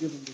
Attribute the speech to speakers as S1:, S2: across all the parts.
S1: Chetan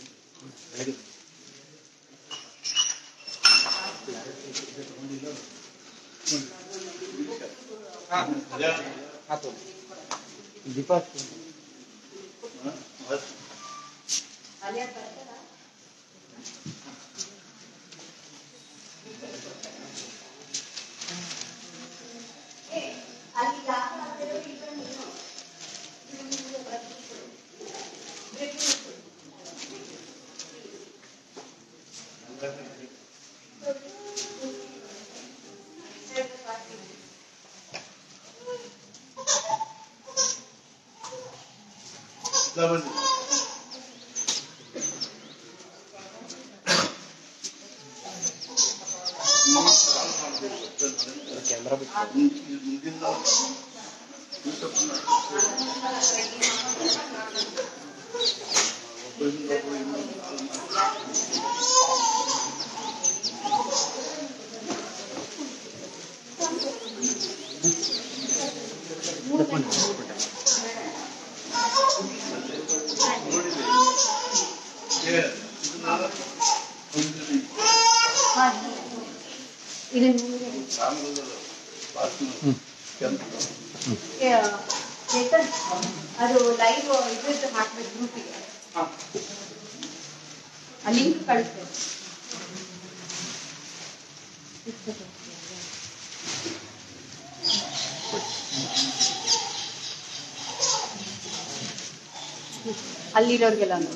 S1: Jorgelano.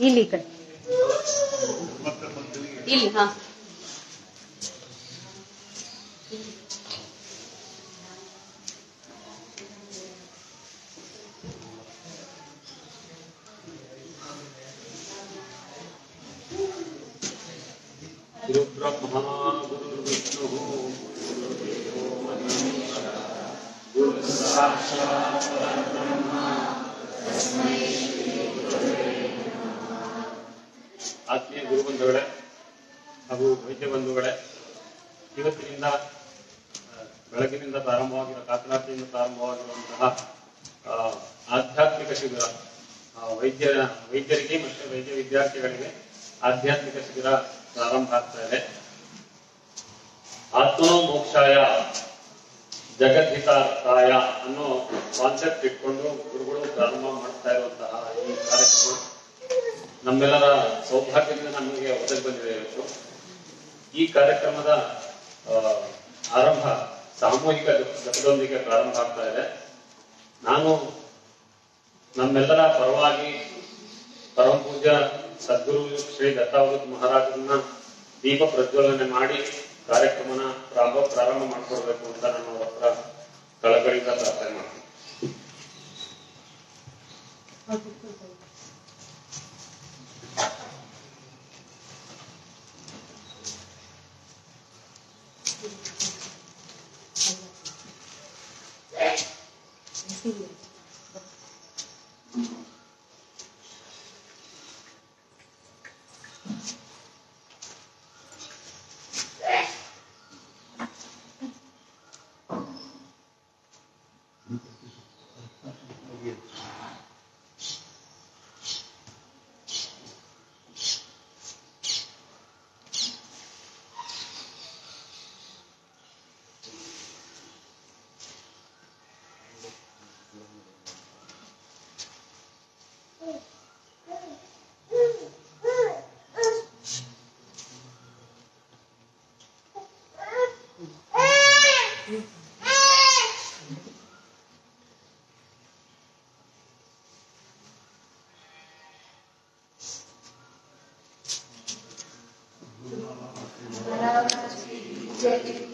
S1: इली कर इली हाँ।
S2: ब्रह्मा गुरुर्विष्णुः गुरुर्देवो महेश्वरः गुरुः साक्षात् परब्रह्म तस्मै ಬಂಧುಗಳೇ ಹಾಗೂ ವೈದ್ಯ ಬಂಧುಗಳೇ, ಇವತ್ತಿನಿಂದ ಬೆಳಗಿನಿಂದ ಪ್ರಾರಂಭವಾಗಿರೋ ಕಾಕನಾಥಿಯಿಂದ ಪ್ರಾರಂಭವಾಗಿರುವಂತಹ ಆಧ್ಯಾತ್ಮಿಕ ಶಿಬಿರ ವೈದ್ಯ, ವೈದ್ಯರಿಗೆ ಮತ್ತು ವೈದ್ಯ ವಿದ್ಯಾರ್ಥಿಗಳಿಗೆ ಆಧ್ಯಾತ್ಮಿಕ ಶಿಬಿರ ಪ್ರಾರಂಭ ಆಗ್ತಾ ಇದೆ. ಆತ್ಮನೋ ಮೋಕ್ಷಾಯ ಜಗದ್ಹಿತಾಯ ಅನ್ನೋ ಕಾನ್ಸೆಪ್ಟ್ ಇಟ್ಕೊಂಡು ಗುರುಗಳು ಪ್ರಾರಂಭ ಮಾಡ್ತಾ ಇರುವಂತಹ ಈ ಕಾರ್ಯಕ್ರಮ. ನಮ್ಮೆಲ್ಲರ ಸೌಭಾಗ್ಯದಿಂದ ನಮಗೆ ಒದಗಿ ಬಂದಿದೆ ಇವತ್ತು. ಈ ಕಾರ್ಯಕ್ರಮದ ಆರಂಭ ಸಾಮೂಹಿಕ ಜಪ- ಜಪದೊಂದಿಗೆ ಪ್ರಾರಂಭ ಆಗ್ತಾ ಇದೆ. ನಾನು ನಮ್ಮೆಲ್ಲರ ಪರವಾಗಿ ಪರಮ ಪೂಜ್ಯ ಸದ್ಗುರು ಶ್ರೀ ದತ್ತಾವೃತ್ ಮಹಾರಾಜರನ್ನ ದೀಪ ಪ್ರಜ್ವಲನೆ ಮಾಡಿ ಕಾರ್ಯಕ್ರಮನ ಪ್ರಾರಂಭ ಪ್ರಾರಂಭ ಮಾಡಿಕೊಡ್ಬೇಕು ಅಂತ ನಾನು ಹತ್ರ ಕಳಕಳಿಯಿಂದ ಪ್ರಾರ್ಥನೆ ಮಾಡ್ತೀನಿ.
S3: ಅವ್ರು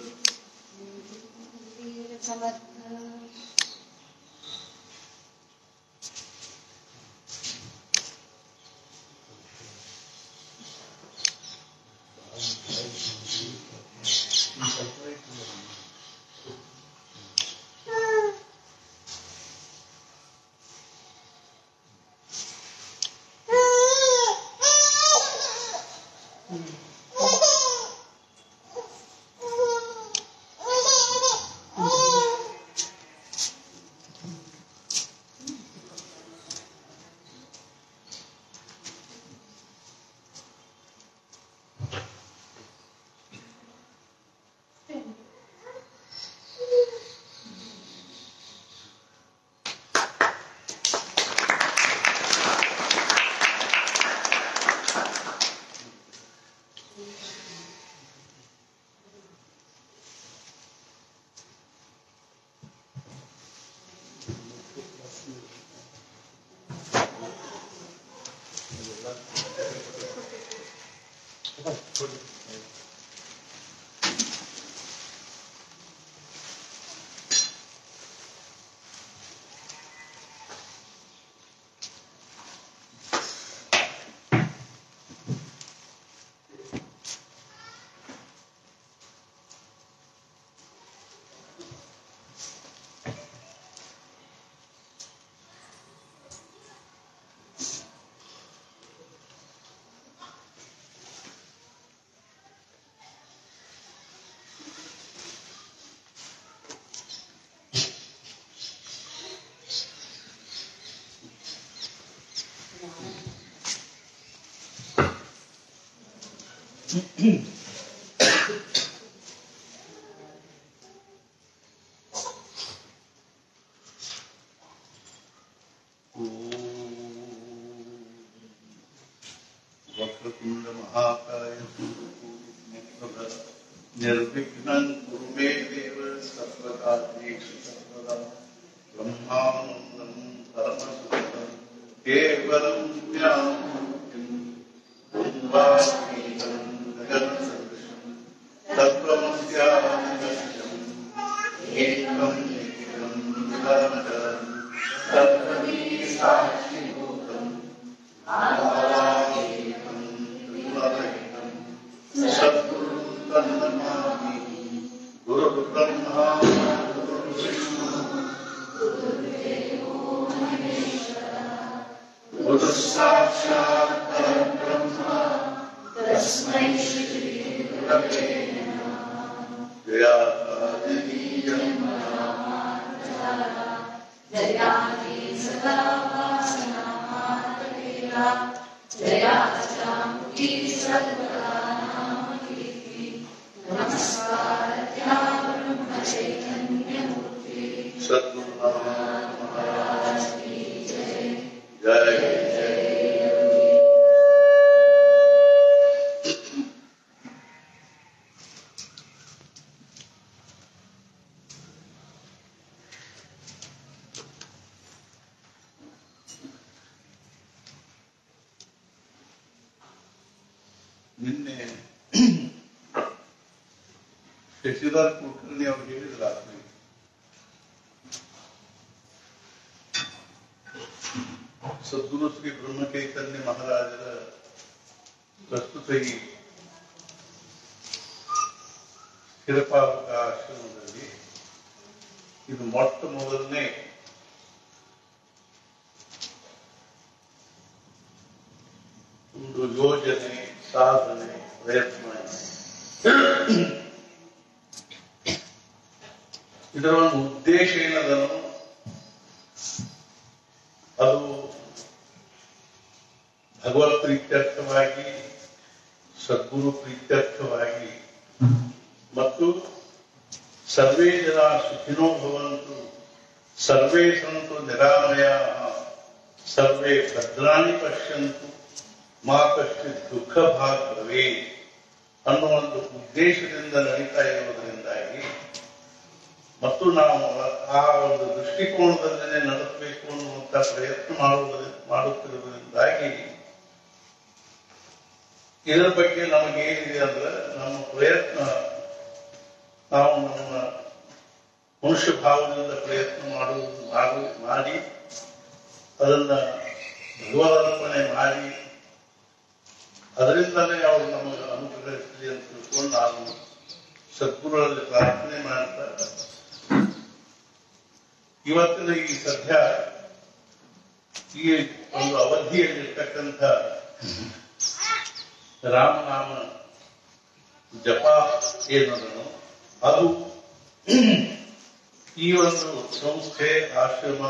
S3: Mm-hmm. Jaya Jamdi Namaskar ಯೋಜನೆ, ಸಾಧನೆ, ಪ್ರಯತ್ನ. ಇದರ ಒಂದು ಉದ್ದೇಶ ಏನದನು ಅದು ಭಗವತ್ ಪ್ರೀತ್ಯರ್ಥವಾಗಿ, ಸದ್ಗುರು ಪ್ರೀತ್ಯರ್ಥವಾಗಿ ಮತ್ತು ಸರ್ವೇ ಜನ ಸುಖಿನೋ ಭವಂತು, ಸರ್ವೇ ಸಂತು ನಿರಾಮಯ ಸರ್ವೇ ಭದ್ರಾಣಿ ಪಶ್ಯಂತು. ಮಾ ಕಶ್ಚಿತ್ ದುಃಖ ಭಾಗವೇ ಅನ್ನುವ ಅನ್ನೋ ಒಂದು ಉದ್ದೇಶದಿಂದ ನಡೀತಾ ಇರುವುದರಿಂದಾಗಿ ಮತ್ತು ನಾವು ಆ ಒಂದು ದೃಷ್ಟಿಕೋನದಲ್ಲೇ ನಡೆಸಬೇಕು ಅನ್ನುವಂತ ಪ್ರಯತ್ನ ಮಾಡುವುದರಿಂದ ಮಾಡುತ್ತಿರುವುದರಿಂದಾಗಿ ಇದರ ಬಗ್ಗೆ ನಮಗೇನಿದೆ ಅಂದ್ರೆ ನಮ್ಮ ಪ್ರಯತ್ನ, ನಾವು ನಮ್ಮ ಮನುಷ್ಯ ಭಾವದಿಂದ ಪ್ರಯತ್ನ ಮಾಡುವುದು, ಮಾಡು, ಮಾಡಿ, ಅದನ್ನ ಭಗವದರ್ಪಣೆ ಮಾಡಿ ಅದರಿಂದಲೇ ಅವರು ನಮಗೆ ಅನುಗ್ರಹಿಸಲಿ ಅಂತ ತಿಳ್ಕೊಂಡು ನಾನು ಸದ್ಗುರುಗಳಲ್ಲಿ ಪ್ರಾರ್ಥನೆ ಮಾಡ್ತಾ ಇವತ್ತಿನ ಈ ಸದ್ಯ ಈ ಒಂದು ಅವಧಿಯಲ್ಲಿರ್ತಕ್ಕಂಥ ರಾಮನಾಮ ಜಪ ಏನದನು ಅದು ಈ ಒಂದು ಸಂಸ್ಥೆ, ಆಶ್ರಮ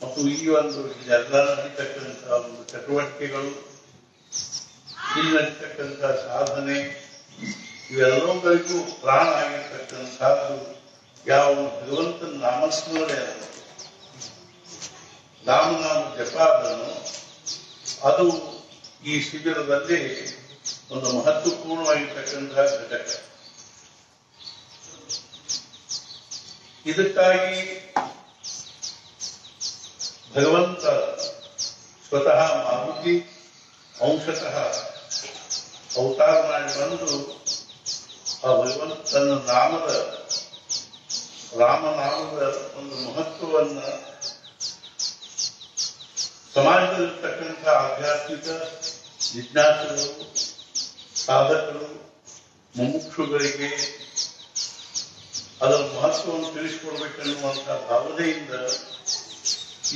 S3: ಮತ್ತು ಈ ಒಂದು ಎಲ್ಲ ನಡೀತಕ್ಕಂಥ ಒಂದು ಚಟುವಟಿಕೆಗಳು ಇಲ್ಲಿ ನಡೀತಕ್ಕಂಥ ಸಾಧನೆ ಇವೆಲ್ಲವುಗಳಿಗೂ ಪ್ರಾಣ ಆಗಿರ್ತಕ್ಕಂಥದ್ದು ಯಾವ ಭಗವಂತನ ನಾಮಸ್ಮರಣೆ ಅದು ರಾಮನಾಮ ಜಪ ಅದನ್ನು ಅದು ಈ ಶಿಬಿರದಲ್ಲಿ ಒಂದು ಮಹತ್ವಪೂರ್ಣವಾಗಿರ್ತಕ್ಕಂತಹ ಘಟಕ ಇದಕ್ಕಾಗಿ ಭಗವಂತ ಸ್ವತಃ ಮಾರುತಿ ಅಂಶತಃ ಅವತಾರ ಮಾಡಿ ಬಂದು ಆ ಭಗವಂತನ ನಾಮದ, ರಾಮನಾಮದ ಒಂದು ಮಹತ್ವವನ್ನ ಸಮಾಜದಲ್ಲಿರ್ತಕ್ಕಂಥ ಆಧ್ಯಾತ್ಮಿಕ ಜಿಜ್ಞಾಸುಗಳು ಸಾಧಕರು, ಮುಮುಕ್ಷುಗಳಿಗೆ ಅದರ ಮಹತ್ವವನ್ನು ತಿಳಿಸಿಕೊಡ್ಬೇಕೆನ್ನುವಂತಹ ಭಾವನೆಯಿಂದ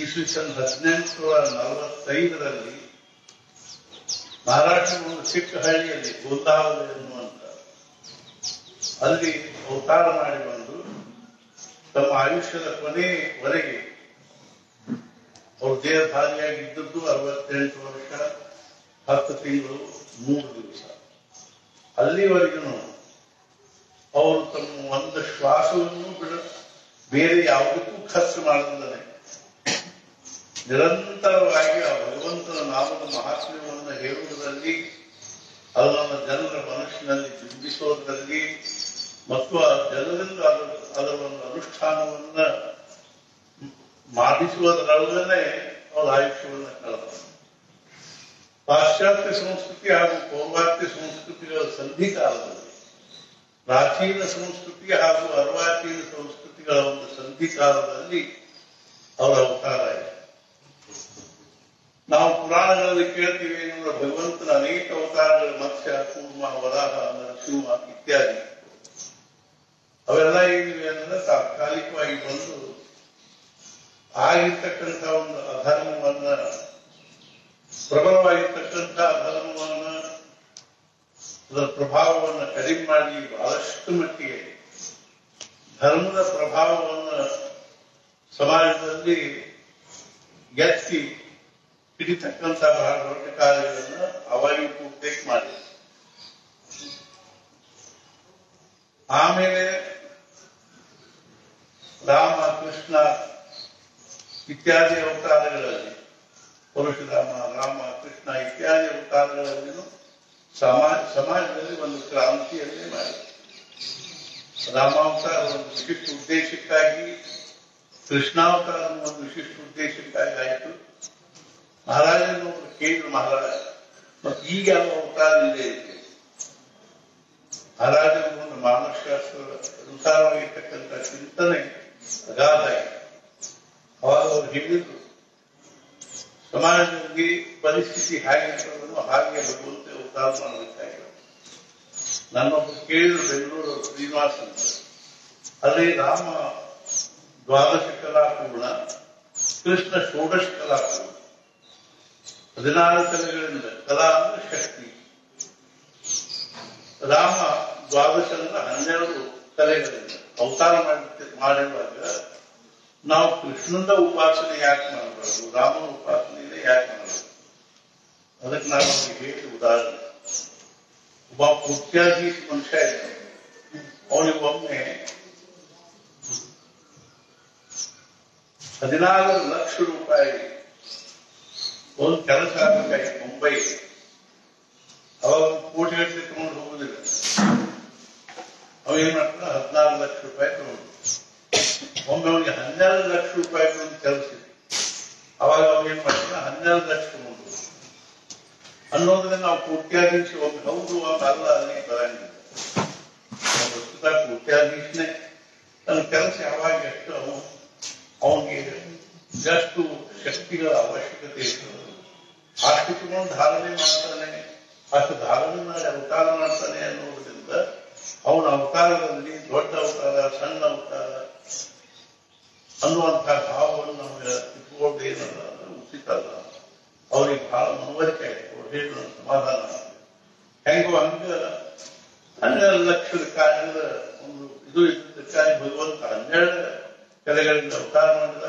S3: ಇಸ್ವಿಸನ್ ಹದಿನೆಂಟು ನಲವತ್ತೈದರಲ್ಲಿ ಮಹಾರಾಷ್ಟ್ರದ ಒಂದು ಚಿಕ್ಕ ಹಳ್ಳಿಯಲ್ಲಿ ಗೋತಾವಲೆ ಎನ್ನುವಂತ. ಅಲ್ಲಿ ಅವತಾರ ಮಾಡಿ ಬಂದು ತಮ್ಮ ಆಯುಷ್ಯದ ಕೊನೆವರೆಗೆ ಅವರು ದೇಹಧಾರಿಯಾಗಿದ್ದದ್ದು ಅರವತ್ತೆಂಟು ವರ್ಷ, ಹತ್ತು ತಿಂಗಳು, ಮೂರು ದಿವಸ. ಅಲ್ಲಿವರೆಗೂ ಅವರು ತಮ್ಮ ಒಂದು ಶ್ವಾಸವನ್ನು ಬಿಡ ಬೇರೆ ಯಾವುದಕ್ಕೂ ಖರ್ಚು ಮಾಡಲಿಲ್ಲದೆ ನಿರಂತರವಾಗಿ ಆ ಭಗವಂತನ ನಾಮದ ಮಹಾತ್ಮ್ಯವನ್ನು ಹೇಳುವುದರಲ್ಲಿ, ಅದನ್ನು ಜನರ ಮನಸ್ಸಿನಲ್ಲಿ ಬಿಂಬಿಸೋದರಲ್ಲಿ ಮತ್ತು ಆ ಜನರಿಂದ ಅದರ ಅದರ ಒಂದು ಅನುಷ್ಠಾನವನ್ನ ಮಾಡಿಸುವುದರೊಳಗನೆ ಅವರ ಆಯುಷ್ಯವನ್ನು ಕಳೆದ ಪಾಶ್ಚಾತ್ಯ ಸಂಸ್ಕೃತಿ ಹಾಗೂ ಪೌರ್ವಾತ್ಯ ಸಂಸ್ಕೃತಿಗಳ ಸಂಧಿ ಕಾಲದಲ್ಲಿ ಪ್ರಾಚೀನ ಸಂಸ್ಕೃತಿ ಹಾಗೂ ಅರ್ವಾಚೀನ ಸಂಸ್ಕೃತಿಗಳ ಒಂದು ಸಂಧಿ ಕಾಲದಲ್ಲಿ ಅವರ ಅವತಾರ ನಾವು ಪುರಾಣಗಳಲ್ಲಿ ಕೇಳ್ತೀವಿ ಏನಂದ್ರೆ, ಭಗವಂತನ ಅನೇಕ ಅವತಾರಗಳು, ಮತ್ಸ್ಯ, ಕೂರ್ಮ, ವರಾಹ ನರಸಿಂಹ ಇತ್ಯಾದಿ. ಅವೆಲ್ಲ ಏನಿವೆ ಅಂದ್ರೆ ತಾತ್ಕಾಲಿಕವಾಗಿ ಬಂದು ಆಗಿರ್ತಕ್ಕಂಥ ಒಂದು ಅಧರ್ಮವನ್ನ, ಪ್ರಬಲವಾಗಿರ್ತಕ್ಕಂಥ ಅಧರ್ಮವನ್ನ, ಅದರ ಪ್ರಭಾವವನ್ನು ಕಡಿಮೆ ಮಾಡಿ ಬಹಳಷ್ಟು ಮಟ್ಟಿಗೆ ಧರ್ಮದ ಪ್ರಭಾವವನ್ನು ಸಮಾಜದಲ್ಲಿ ಎತ್ತಿ ಹಿಡಿತಕ್ಕಂಥ ದೊಡ್ಡ ಕಾರ್ಯಗಳನ್ನ ಅವಾಗಿ ಪೂರ್ತಿ ಮಾಡಿ ಆಮೇಲೆ ರಾಮ, ಕೃಷ್ಣ ಇತ್ಯಾದಿ ಅವತಾರಗಳಲ್ಲಿ ಪರಶುರಾಮ ರಾಮ ಕೃಷ್ಣ ಇತ್ಯಾದಿ ಅವತಾರಗಳಲ್ಲಿನೂ ಸಮಾಜ, ಸಮಾಜದಲ್ಲಿ ಒಂದು ಕ್ರಾಂತಿಯನ್ನೇ ಮಾಡಿ ರಾಮಾವತಾರ ಒಂದು ವಿಶಿಷ್ಟ ಉದ್ದೇಶಕ್ಕಾಗಿ ಕೃಷ್ಣಾವತಾರ ಒಂದು ವಿಶಿಷ್ಟ ಉದ್ದೇಶಕ್ಕಾಗಿ ಆಯಿತು. ಮಹಾರಾಜನು ಕೇಂದ್ರ ಮಹಾರಾಜ ಮತ್ತು ಈಗ ಯಾವ ಅವತಾರ ಇದೆ ಮಹಾರಾಜನ ಒಂದು ಮಾನವಶಾಸ್ತ್ರ ಅನುಸಾರವಾಗಿರ್ತಕ್ಕಂಥ ಚಿಂತನೆ ಅಗಾಧ ಅವಾಗ ಅವ್ರು ಹೇಳಿದ್ರು, ಸಮಾಜದಲ್ಲಿ ಪರಿಸ್ಥಿತಿ ಹೇಗಿರ್ತದೋ ಹಾಗೆ ಭಗವಂತ ಅವತಾರ ಮಾಡಬೇಕಾಗಿಲ್ಲ ನನ್ನೊಬ್ಬ ಕೇಳಿದ್ರು, ಬೆಂಗಳೂರು ಶ್ರೀನಿವಾಸ್ ಅಲ್ಲಿ ರಾಮ ದ್ವಾದಶ ಕಲಾಪೂರ್ಣ ಕೃಷ್ಣ ಷೋಡಶ ಕಲಾಪೂರ್ಣ ಹದಿನಾರು ಕಲೆಗಳಿಂದ ಕಲಾ ಅಂದ್ರೆ ಶಕ್ತಿ ರಾಮ ದ್ವಾದಶ ಅಂದ್ರೆ ಹನ್ನೆರಡು ಕಲೆಗಳಿಂದ ಅವತಾರ ಮಾಡಿ ಮಾಡಿರುವಾಗ ನಾವು ಕೃಷ್ಣನ ಉಪಾಸನೆ ಯಾಕೆ ಮಾಡಬಾರ್ದು ರಾಮನ ಉಪಾಸನೆಯೇ ಯಾಕೆ ಮಾಡಬಾರ್ದು ಅದಕ್ಕೆ ನಾನು ಅವ್ರಿಗೆ ಹೇಳಿ ಉದಾಹರಣೆ ಒಬ್ಬ ಪುಟ್ಯಾಧೀಶ ಮನುಷ್ಯ ಇದ್ದ ಅವನಿಗೆ ಒಮ್ಮೆ ಹದಿನಾರು ಲಕ್ಷ ರೂಪಾಯಿ ಒಂದು ಕೆಲಸ ಆಗಬೇಕಾಗಿತ್ತು ಮುಂಬೈ. ಅವಾಗ ಕೋಟಿ ಗಟ್ಟಲೆ ತಗೊಂಡು ಹೋಗುದಿಲ್ಲ. ಅವ ಏನ್ ಮಾಡ್ತಾನ ಹದಿನಾರು ಲಕ್ಷ ರೂಪಾಯಿ ತಗೊಂಡು. ಒಮ್ಮೆ ಅವನಿಗೆ ಹನ್ನೆರಡು ಲಕ್ಷ ರೂಪಾಯಿ ಒಂದು ಕೆಲಸ ಇದೆ ಅವಾಗ ಅವ ಏನ್ ಮಾಡ್ತಾನ? ಹನ್ನೆರಡು ಲಕ್ಷ ತಗೊಂಡು ಅನ್ನೋದ್ರಿಂದ ನಾವು ಕೋಟ್ಯಾಧೀಶ ಒಂದು ಹೌದು ಒಮ್ಮೆ ಅಲ್ಲ ಅಲ್ಲಿ ಬರಂಗಿಲ್ಲ. ಪ್ರಸ್ತುತ ಕೋಟ್ಯಾಧೀಶನೇ. ತನ್ನ ಕೆಲಸ ಯಾವಾಗ ಎಷ್ಟು ಅವನು ಅವನಿಗೆ ಎಷ್ಟು ಶಕ್ತಿಗಳ ಅವಶ್ಯಕತೆ ಇರ್ತದೆ ಇಟ್ಟುಕೊಂಡು ಧಾರಣೆ ಮಾಡ್ತಾನೆ. ಅಷ್ಟು ಧಾರಣೆ ಮಾಡಿ ಅವತಾರ ಮಾಡ್ತಾನೆ ಅನ್ನುವುದರಿಂದ ಅವನ ಅವತಾರದಲ್ಲಿ ದೊಡ್ಡ ಅವತಾರ, ಸಣ್ಣ ಅವತಾರ ಅನ್ನುವಂತಹ ಭಾವವನ್ನು ನಮಗೆ ಇಟ್ಕೊಂಡು ಏನಲ್ಲ ಉಚಿತ ಅಲ್ಲ. ಅವ್ರಿಗೆ ಬಹಳ ಮನವರಿಕೆ ಅವ್ರು ಹೇಳಿದ ಸಮಾಧಾನ. ಹೆಂಗೋ ಹಂಗ ಹನ್ನೆರಡು ಲಕ್ಷದ ಕಾಯದ ಒಂದು ಇದು ಇದ್ದಕ್ಕಾಗಿ ಬರುವಂತ ಹನ್ನೆರಡು ಕಲೆಗಳಿಂದ ಅವತಾರ ಮಾಡಿದ.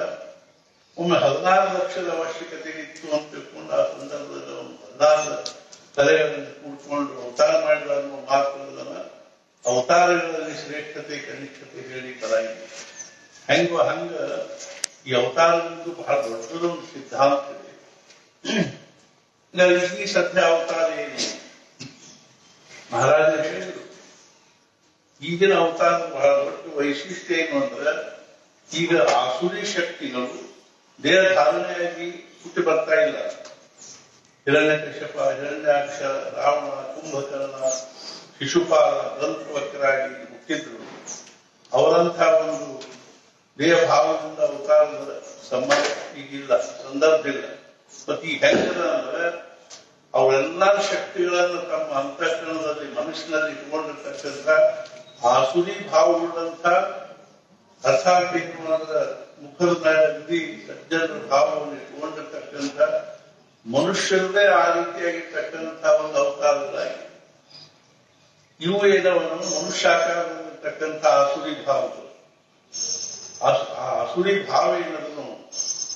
S3: ಒಮ್ಮೆ ಹದಿನಾರು ಲಕ್ಷದ ಅವಶ್ಯಕತೆ ಇತ್ತು ಅಂತ ಸಂದರ್ಭದಲ್ಲಿ ತಲೆಗಳನ್ನು ಕೂಡ್ಕೊಂಡು ಅವತಾರ ಮಾಡಿದ ಅನ್ನೋ ಮಾತುಗಳನ್ನ ಅವತಾರಗಳಲ್ಲಿ ಶ್ರೇಷ್ಠತೆ, ಕನಿಷ್ಠತೆ ಹೇಳಿ ಕಲಾಯಿತು ಹೆಂಗ ಹಂಗ ಈ ಅವತಾರದಿಂದ ಬಹಳ ದೊಡ್ಡದೊಂದು ಸಿದ್ಧಾಂತ ಇದೆ. ಈ ಸದ್ಯ ಅವತಾರ ಏನು? ಮಹಾರಾಜ ಹೇಳಿದರು, ಈಗಿನ ಅವತಾರ ಬಹಳ ದೊಡ್ಡ ವೈಶಿಷ್ಟ್ಯ ಏನು ಅಂದ್ರೆ, ಈಗ ಆಸುರಿ ಶಕ್ತಿಗಳು ದೇಹ ಧಾರಣೆಯಾಗಿ ಹುಟ್ಟಿ ಬರ್ತಾ ಇಲ್ಲ. ಹಿರಣ್ಯಕಶ್ಯಪ ಹಿರಣ್ಯಾಕ್ಷ ರಾವಣ ಕುಂಭಕರ್ಣ, ಶಿಶುಪಾಲ, ದಂತವಕ್ರಾಗಿ ಹುಟ್ಟಿದ್ರು. ಅವರಂಥ ಒಂದು ದೇಹ ಭಾವದಿಂದ ಅವತಾರದ ಸಂಬಂಧ ಈಗಿಲ್ಲ, ಸಂದರ್ಭ ಇಲ್ಲ. ಮತ್ತೆ ಈ ಹೆಂಗದ ಅಂದ್ರೆ ಅವರೆಲ್ಲ ಶಕ್ತಿಗಳನ್ನು ತಮ್ಮ ಅಂತಃಕರಣದಲ್ಲಿ, ಮನಸ್ಸಿನಲ್ಲಿ ಇಟ್ಕೊಂಡಿರ್ತಕ್ಕಂಥ ಆಸುರಿ ಭಾವವುಳ್ಳಂಥ ಅರ್ಥಾತ್ ಏನು ಅಂದ್ರೆ ಮುಖದ ಮೇಲೆ ಸಜ್ಜನರ ಭಾವವನ್ನು ಇಟ್ಕೊಂಡಿರ್ತಕ್ಕಂಥ ಮನುಷ್ಯರದೇ ಆ ರೀತಿಯಾಗಿರ್ತಕ್ಕಂಥ ಒಂದು ಅವತಾರದಾಗಿ ಇವು ಏನವನು ಮನುಷ್ಯಾಕಾರದಲ್ಲಿ ತಕ್ಕಂತಹ ಅಸುರಿ ಭಾವಗಳು. ಆ- ಆಸುರಿ ಭಾವ ಏನದನ್ನು?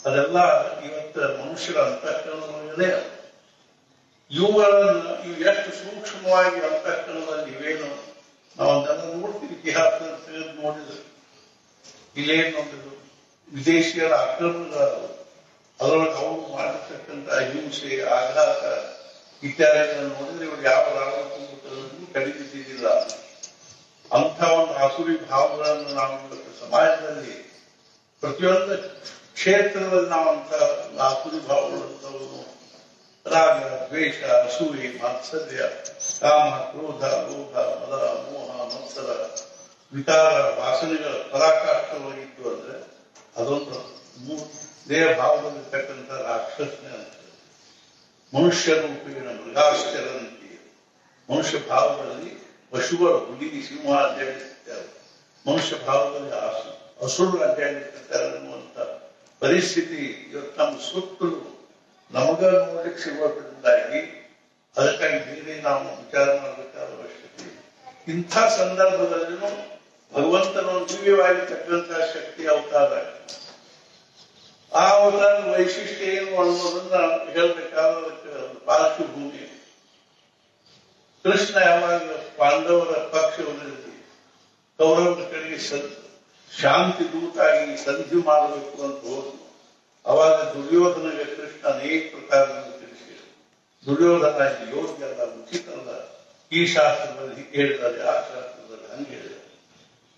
S3: ಅದೆಲ್ಲ ಇವತ್ತು ಮನುಷ್ಯರ ಅಂತಃಕರಣದೊಳಗಡೆ ಅವ. ಇವುಗಳನ್ನು, ಇವು ಎಷ್ಟು ಸೂಕ್ಷ್ಮವಾಗಿ ಅಂತಃಕರಣದಲ್ಲಿ ಇವೇನು ನಾವು ಅದನ್ನ ನೋಡ್ತೀವಿ. ಇತಿಹಾಸ ತೆಗೆದು ನೋಡಿದ್ರೆ. ಇಲ್ಲೇನು ವಿದೇಶಿಯರ ಆಕ್ರಮಣಗಳು. ಅದರೊಳಗೆ ಅವರು ಮಾಡಿರ್ತಕ್ಕಂಥ ಹಿಂಸೆ, ಆಘಾತ ಇತ್ಯಾದಿಗಳನ್ನು ನೋಡಿದ್ರೆ ಇವರು ಯಾವ ರಾವಣಕ್ಕೂ ಕಡಿದಿದ್ದಿಲ್ಲ. ಅಂಥ ಒಂದು ಹಸುರಿ ಭಾವಗಳನ್ನು ನಾವು ಸಮಾಜದಲ್ಲಿ ಪ್ರತಿಯೊಂದು ಕ್ಷೇತ್ರದಲ್ಲಿ ನಾವು ಅಂತ ಹಸುರಿ ಭಾವಗಳನ್ನು ರಾಗ, ದ್ವೇಷ, ಅಸೂಯೆ ಮಾತ್ಸರ್ಯ ಕಾಮ, ಕ್ರೋಧ, ಲೋಭ, ಮದ, ಮೋಹ ಮತ್ಸರ ವಿಕಾರ ವಾಸನೆಗಳ ಪರಾಕಾಷ್ಟವಾಗಿತ್ತು ಅಂದ್ರೆ ಅದೊಂದು ಮೂ- ದೇಹ ಭಾವದಲ್ಲಿರ್ತಕ್ಕಂಥ ರಾಕ್ಷಸನೇ ಅಂತ ಮನುಷ್ಯ ರೂಪಿನ ಮೃಗಾಶ್ಚರಂತಿ ಮನುಷ್ಯ ಭಾವದಲ್ಲಿ ಪಶುಗಳು ಹುಲಿ ಸಿಂಹ ಅಡ್ಡಾಡಿರ್ತಾರೆ ಮನುಷ್ಯ ಭಾವದಲ್ಲಿ ಹಸು ಹಸುರು ಅಡ್ಡಾಡಿರ್ತಾರೆ ಅನ್ನುವಂಥ ಪರಿಸ್ಥಿತಿ ಇವತ್ತು ನಮ್ಮ ಸುತ್ತಲೂ ನಮಗ ನೋಡಲಿಕ್ಕೆ ಸಿಗೋದ್ರಿಂದಾಗಿ ಅದಕ್ಕಾಗಿ ಬೇರೆ ನಾವು ವಿಚಾರ ಮಾಡಬೇಕಾದ ಅವಶ್ಯಕತೆ. ಇಂಥ ಸಂದರ್ಭದಲ್ಲಿನೂ ಭಗವಂತನ ದಿವ್ಯವಾಗಿರ್ತಕ್ಕಂಥ ಶಕ್ತಿ ಅವತಾರ. ಆ ಅವತಾರ ವೈಶಿಷ್ಟ್ಯ ಏನು ಅನ್ನೋದನ್ನ ಹೇಳಬೇಕಾದ ಅದಕ್ಕೆ ಒಂದು ಪಾರ್ಶ್ವಭೂಮಿ. ಕೃಷ್ಣ ಯಾವಾಗ ಪಾಂಡವರ ಪಕ್ಷವನ್ನು ಕೌರವನ ಕಡೆಗೆ ಶಾಂತಿ ದೂತಾಗಿ ಸಂಧಿ ಮಾಡಬೇಕು ಅಂತ ಹೋದ್ರು. ಅವಾಗ ದುರ್ಯೋಧನಿಗೆ ಕೃಷ್ಣ ಅನೇಕ ಪ್ರಕಾರಗಳನ್ನು ತಿಳಿಸಿದರು. ದುರ್ಯೋಧನ ಯೋಗ್ಯ ಅಲ್ಲ ಉಚಿತ ಅಲ್ಲ ಈ ಶಾಸ್ತ್ರದಲ್ಲಿ ಹೇಳಿದ್ದಾರೆ, ಆ ಶಾಸ್ತ್ರದಲ್ಲಿ ಹಂಗೆ ಹೇಳಿದ್ದಾರೆ.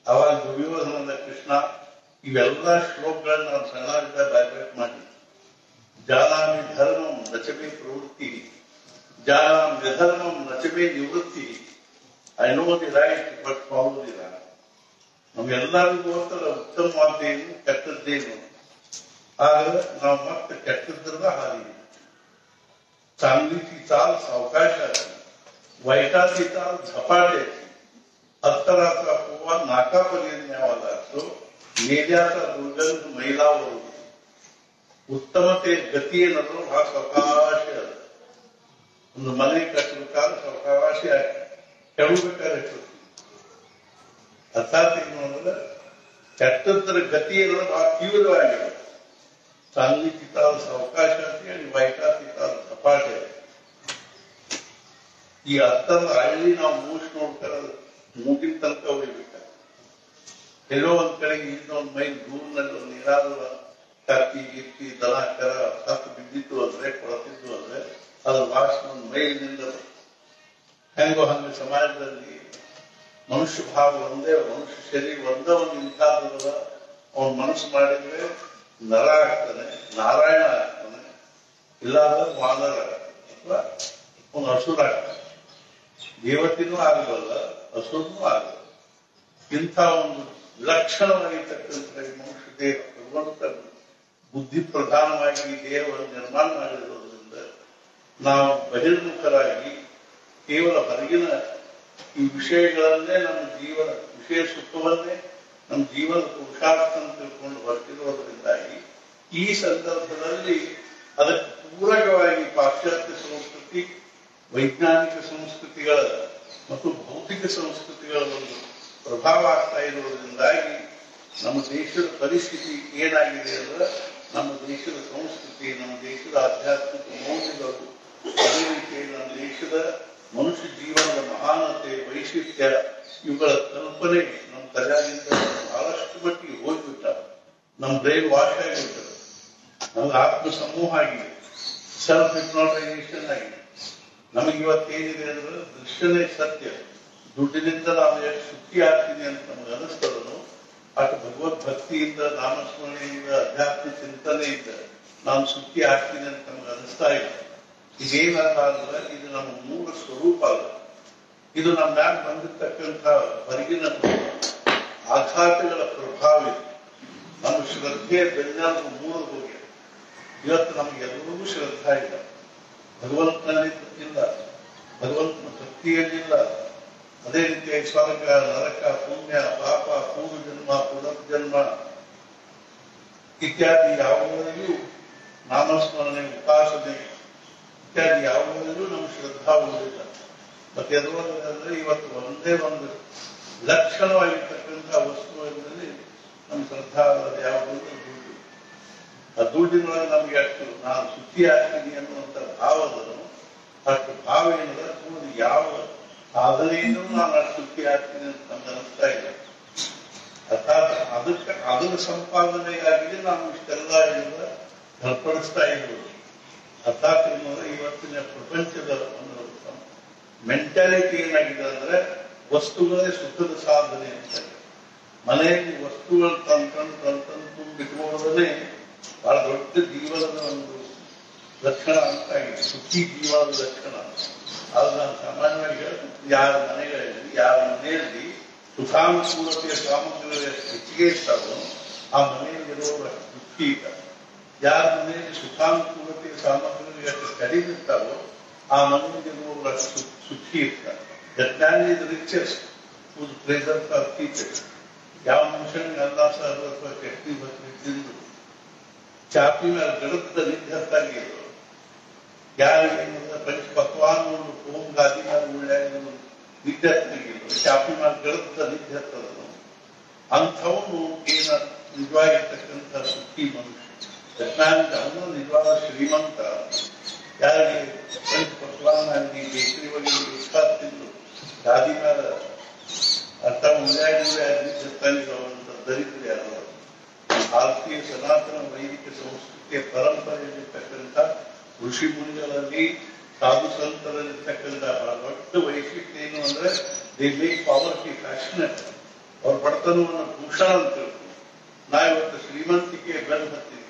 S3: ಅವಾಗ ದುರ್ಯೋಧನದ ಕೃಷ್ಣ ಇವೆಲ್ಲ ಶ್ಲೋಕಗಳನ್ನ ನಾನು ಸಣ್ಣದಿಂದ ಬ್ಯಾಕ್ಬೇಕ್ ಮಾಡಿ ಜಾನಾಮಿ ಧರ್ಮಂ ನಚಮೇ ಪ್ರವೃತ್ತಿ ಜಾನಾಮಿ ವಿಧರ್ಮಂ ನಚಮೇ ನಿವೃತ್ತಿ I know the right but follow the wrong ನಮ್ಗೆಲ್ಲರಿಗೂ ಗೊತ್ತಲ್ಲ ಉತ್ತಮವಾದ್ದೇನು ಕೆಟ್ಟದ್ದೇನು ಆಗ ನಾವು ಮತ್ತೆ ಕೆಟ್ಟದ್ರದ ಹಾದಿ चांगलीची चाल सावकाशाची वाईटाची चाल झपाट्याची अत्तराचा पोवा नाकापर्यंत न्यावा लागतो मेल्याचा दुर्गंध मैलावर ಉತ್ತಮತೆ ಗತಿ ಅನ್ನೋದು ಬಹಳ ಸಾವಕಾಶ ಒಂದು ಮನೆ ಕಟ್ಟಬೇಕಾದ್ರೆ ಸಾವಕಾಶ ಕೆಡಬೇಕಾದ್ರೆ ಅರ್ಥಾತ್ ಏನು ಅಂದ್ರೆ ಕೆಟ್ಟದ್ರ ಗತಿ ಅನ್ನೋದು ಬಹಳ ತೀವ್ರವಾಗಿದೆ चांगली चिताल सावकाशाची आणि वाईटा चिताल झपाटे ಈ ಅರ್ಥದ ಹಳ್ಳಿ ನಾವು ಮೂಸ್ ನೋಡ್ತಾರೆ ಮೂಗಿನ ತನಕ ಒಯ್ಬೇಕಾಗ್ತದೆ ಎಲ್ಲೋ ಒಂದ್ ಕಡೆ ಇನ್ನೊಂದ್ ಮೈಲ್ ಒಂದು ನೀರಾದ ಕತ್ತಿ ಗಿತ್ತಿ ದನ, ಕರ ಹತ್ತು ಬಿದ್ದಿತ್ತು ಅಂದ್ರೆ ಕೊಳತಿದ್ದು ಅಂದ್ರೆ ಅದರ ವಾಸನೆ ಒಂದು ಮೈಲಿನಿಂದ ಹೆಂಗೋ ಹಂಗ ಸಮಾಜದಲ್ಲಿ ಮನುಷ್ಯ ಭಾವ ಒಂದೇ, ಮನುಷ್ಯ ಶರೀರ ಒಂದೇ ಒಂದು ಇಂಥದ್ದಲ್ಲ ಅವನ ಮನಸ್ಸು ಮಾಡಿದ್ರೆ ನರ ಆಗ್ತಾನೆ, ನಾರಾಯಣ ಆಗ್ತಾನೆ, ಇಲ್ಲಾಂದ್ರೆ ವಾನರ ಅಥವಾ ಒಂದು ಹಸುರ ಆಗ್ತಾನೆ. ದೇವತೆನೂ ಆಗಬಲ್ಲ ಹಸುರನೂ ಆಗಲ್ಲ ಇಂಥ ಒಂದು ಮನುಷ್ಯ ದೇಹ ಭಗವಂತ ಬುದ್ಧಿ ಪ್ರಧಾನವಾಗಿ ದೇಹವನ್ನು ನಿರ್ಮಾಣ ಮಾಡಿರೋದ್ರಿಂದ ನಾವು ಬಹಿರ್ಮುಖರಾಗಿ ಕೇವಲ ಹೊರಗಿನ ಈ ವಿಷಯಗಳನ್ನೇ ನಮ್ಮ ಜೀವನ, ವಿಷಯ ಸುಖವನ್ನೇ ನಮ್ಮ ಜೀವನ ಪುರುಷಾರ್ಥ ತಿಳ್ಕೊಂಡು ಹೊರಟಿರೋದ್ರಿಂದಾಗಿ ಈ ಸಂದರ್ಭದಲ್ಲಿ ಅದಕ್ಕೆ ಪೂರಕವಾಗಿ ಪಾಶ್ಚಾತ್ಯ ಸಂಸ್ಕೃತಿ, ವೈಜ್ಞಾನಿಕ ಸಂಸ್ಕೃತಿಗಳ ಮತ್ತು ಭೌತಿಕ ಸಂಸ್ಕೃತಿಗಳ ಒಂದು ಪ್ರಭಾವ ಆಗ್ತಾ ಇರುವುದರಿಂದಾಗಿ ನಮ್ಮ ದೇಶದ ಪರಿಸ್ಥಿತಿ ಏನಾಗಿದೆ ಅಂದ್ರೆ ನಮ್ಮ ದೇಶದ ಸಂಸ್ಕೃತಿ, ನಮ್ಮ ದೇಶದ ಆಧ್ಯಾತ್ಮಿಕ ಮೌಲ್ಯಗಳು, ಅದೇ ರೀತಿ ನಮ್ಮ ದೇಶದ ಮನುಷ್ಯ ಜೀವನದ ಮಹಾನತೆ, ವೈಶಿಷ್ಟ್ಯ, ಇವುಗಳ ಕಲ್ಪನೆ ನಮ್ಮ ತಲೆಯಾಗಿಂದ ಬಹಳಷ್ಟು ಮಟ್ಟಿಗೆ ಹೋಗ್ಬಿಟ್ಟ ನಮ್ಮ ಬ್ರೈನ್ ವಾಶ್ ಆಗಿಬಿಟ್ಟದೆ. ನಮ್ಗೆ ಆತ್ಮ ಸಮೂಹ ಆಗಿದೆ. ಸೆಲ್ಫ್ ಹಿಪ್ನೋಟೈಸೇಷನ್ ಆಗಿದೆ. ನಮಗೆ ಇವತ್ತೇನಿದೆ ಅಂದ್ರೆ ದೃಶ್ಯನೇ ಸತ್ಯ. ದುಡ್ಡಿನಿಂದ ನಾವು ಎಷ್ಟು ಸುಖಿ ಆಗ್ತೀನಿ ಅಂತ ನಮ್ಗೆ ಅನಿಸ್ತದನು ಅಷ್ಟು ಭಗವದ್ ಭಕ್ತಿಯಿಂದ ನಾಮಸ್ಮರಣೆಯಿಂದ ಅಧ್ಯಾತ್ಮ ಚಿಂತನೆಯಿಂದ ನಾನು ಸುಖಿ ಆಗ್ತೀನಿ ಅಂತ ನಮ್ಗೆ ಅನಿಸ್ತಾ ಇಲ್ಲ. ಇದೇನಲ್ಲ ಅಂದ್ರೆ ಇದು ನಮ್ಮ ಮೂಲ ಸ್ವರೂಪ ಅಲ್ಲ. ಇದು ನಮ್ಮ ಮ್ಯಾಲ ಬಂದಿರ್ತಕ್ಕಂಥ ಹೊರಗಿನ ಆಘಾತಗಳ ಪ್ರಭಾವ ಇದೆ. ನಮ್ಮ ಶ್ರದ್ಧೆ ಬೆನ್ನೆಲುಬು ಮೂಲ ಹೋಗಿ ಇವತ್ತು ನಮ್ಗೆಲ್ಲರಿಗೂ ಶ್ರದ್ಧಾ ಇಲ್ಲ. ಭಗವಂತನಲ್ಲಿ ಇಲ್ಲ. ಭಗವಂತನ ಭಕ್ತಿಯಲ್ಲಿಲ್ಲ ಅದೇ ರೀತಿಯಾಗಿ ಸ್ವರ್ಗ ನರಕ, ಪುಣ್ಯ, ಪಾಪ ಪೂರ್ವ ಜನ್ಮ ಪುನರ್ಜನ್ಮ ಇತ್ಯಾದಿ ಯಾವುದರಲ್ಲಿಯೂ ನಾಮಸ್ಮರಣೆ, ಉಪಾಸನೆ ಇತ್ಯಾದಿ ಯಾವುದರಲ್ಲೂ ನಮ್ಗೆ ಶ್ರದ್ಧಾ ಉಳಿದಿಲ್ಲ. ಮತ್ತೆ ಎದುರಂದ್ರೆ ಇವತ್ತು ಒಂದೇ ಒಂದು ಲಕ್ಷಣವಾಗಿರ್ತಕ್ಕಂಥ ವಸ್ತುವಿನಲ್ಲಿ ನಮ್ಮ ಶ್ರದ್ಧಾ ಅನ್ನೋದು ಯಾವುದು ದುಡ್ಡು. ಆ ದುಡ್ಡಿನೊಳಗೆ ನಮ್ಗೆ ಅಷ್ಟು ನಾನು ಸುದ್ದಿ ಆಗ್ತೀನಿ ಅನ್ನುವಂಥ ಭಾವದನು ಅಷ್ಟು ಭಾವ ಏನಿದೆ ಯಾವ ಸಾಧನೆಯಿಂದ ನಾನು ಸುಖಿ ಆಗ್ತೀನಿ ಅಂತ ಅನಿಸ್ತಾ ಇಲ್ಲ ಅರ್ಥಾತ್ ಅದಕ್ಕೆ ಅದರ ಸಂಪಾದನೆಗಾಗಿ ನಾನು ಇಷ್ಟೆಲ್ಲ ಏನಿಲ್ಲ ಧರ್ಪಡಿಸ್ತಾ ಇರ್ಬೋದು ಅರ್ಥಾತ್ ಇವತ್ತಿನ ಪ್ರಪಂಚದ ಒಂದು ಮೆಂಟಾಲಿಟಿ ಏನಾಗಿದೆ ಅಂದ್ರೆ ವಸ್ತುಗಳೇ ಸುಖದ ಸಾಧನೆ ಅಂತ ಮನೆಯಲ್ಲಿ ವಸ್ತುಗಳು ತಂತಂದು ತಂತಂದು ತುಂಬಿಟ್ಕೊಳ್ಳೋದನ್ನೇ ಬಹಳ ದೊಡ್ಡ ಜೀವನದ ಒಂದು ಲಕ್ಷಣ ಅಂತ ಆಗಿದೆ ಸುಖಿ ಜೀವನದ ಲಕ್ಷಣ. ಅದು ನಾನು ಸಾಮಾನ್ಯವಾಗಿ ಹೇಳ್ತೀನಿ ಯಾರ ಮನೆಗಳಲ್ಲಿ, ಯಾರ ಮನೆಯಲ್ಲಿ ಸುಖಾನುಕೂಲತೆಯ ಸಾಮಗ್ರಿಗಳು ಎಷ್ಟು ಹೆಚ್ಚಿಗೆ ಇರ್ತಾವೋ, ಆ ಮನೆಯಲ್ಲಿರುವವರ ಸುಖಿ ಇಲ್ಲ ಯಾರ ಮನೆಯಲ್ಲಿ ಸುಖಾನುಕೂಲತೆಯ ಸಾಮಗ್ರಿಗಳು ಎಷ್ಟು ಕಡಿಮೆ ಇರ್ತಾವೋ, ಆ ಮನೆಯಲ್ಲಿರುವವರ ಸು- ಸುಖಿ ಇರ್ತಾರೆ ಜ್ಞಾನ is richest whose present of teachers ಯಾವ ಮನುಷ್ಯನಿಗೆ ಅಲ್ಲ ಸರ್ ಅಥವಾ ಚಟ್ನಿ ಬಸ್ರಿ ತಿಂದು, ಚಾಪಿ ಮೇಲೆ ಗಡದ ನಿದ್ದೆ ಹತ್ತಾಗಿದ್ರು ಯಾರಿಗೆ ಪಂಚ ಪಕ್ವಾನ್ ಓಂ ಗಾದಿ ಮೇಲೆ ಉಳ್ಳೆ ನಿದ್ದೆ ಹತ್ತಾಗಿದ್ರು ಚಾಪಿ ಮೇಲೆ ಗಡದ ನಿದ್ದೆ ಹತ್ತದನು ಅಂಥವನು ಏನ ನಿಜವಾಗಿರ್ತಕ್ಕಂಥ ಸುಖಿ ಮನುಷ್ಯ ಯಜ್ಞಾನಿಕ ಅವನು ನಿಜವಾದ ಶ್ರೀಮಂತ ಯಾರಿಗೆ ಪಂಚ ಪಕ್ವಾನ್ ಆಗಲಿ ಬೇಕರಿ ಒಳಗೆ ಇಷ್ಟ ತಿಂದು ಗಾದಿ ಮೇಲೆ ಅರ್ಥ ಮುಂಜಾನೆ ನಿದ್ದೆ ದರಿದ್ರ ಯಾರು ಭಾರತೀಯ ಸನಾತನ ವೈದಿಕ ಸಂಸ್ಕೃತಿಯ ಪರಂಪರೆಯಲ್ಲಿರ್ತಕ್ಕಂಥ ಋಷಿ ಮುನಿಗಳಲ್ಲಿ ಸಾಧು ಸಂತರಲ್ಲಿರ್ತಕ್ಕಂಥ ಬಹಳ ದೊಡ್ಡ ವೈಶಿಷ್ಟ್ಯ ಏನು ಅಂದ್ರೆ ದಿ ಮೇಕ್ ಪಾವರ್ಟಿ ಫ್ಯಾಷನೆಟ್ ಅವ್ರ ಬಡತನವನ್ನು ಭೂಷಣ ಅಂತ ತಿಳ್ಕೊಂಡು ನಾ ಇವತ್ತು ಶ್ರೀಮಂತಿಕೆ ಬೆನ್ನು ಹತ್ತೀನಿ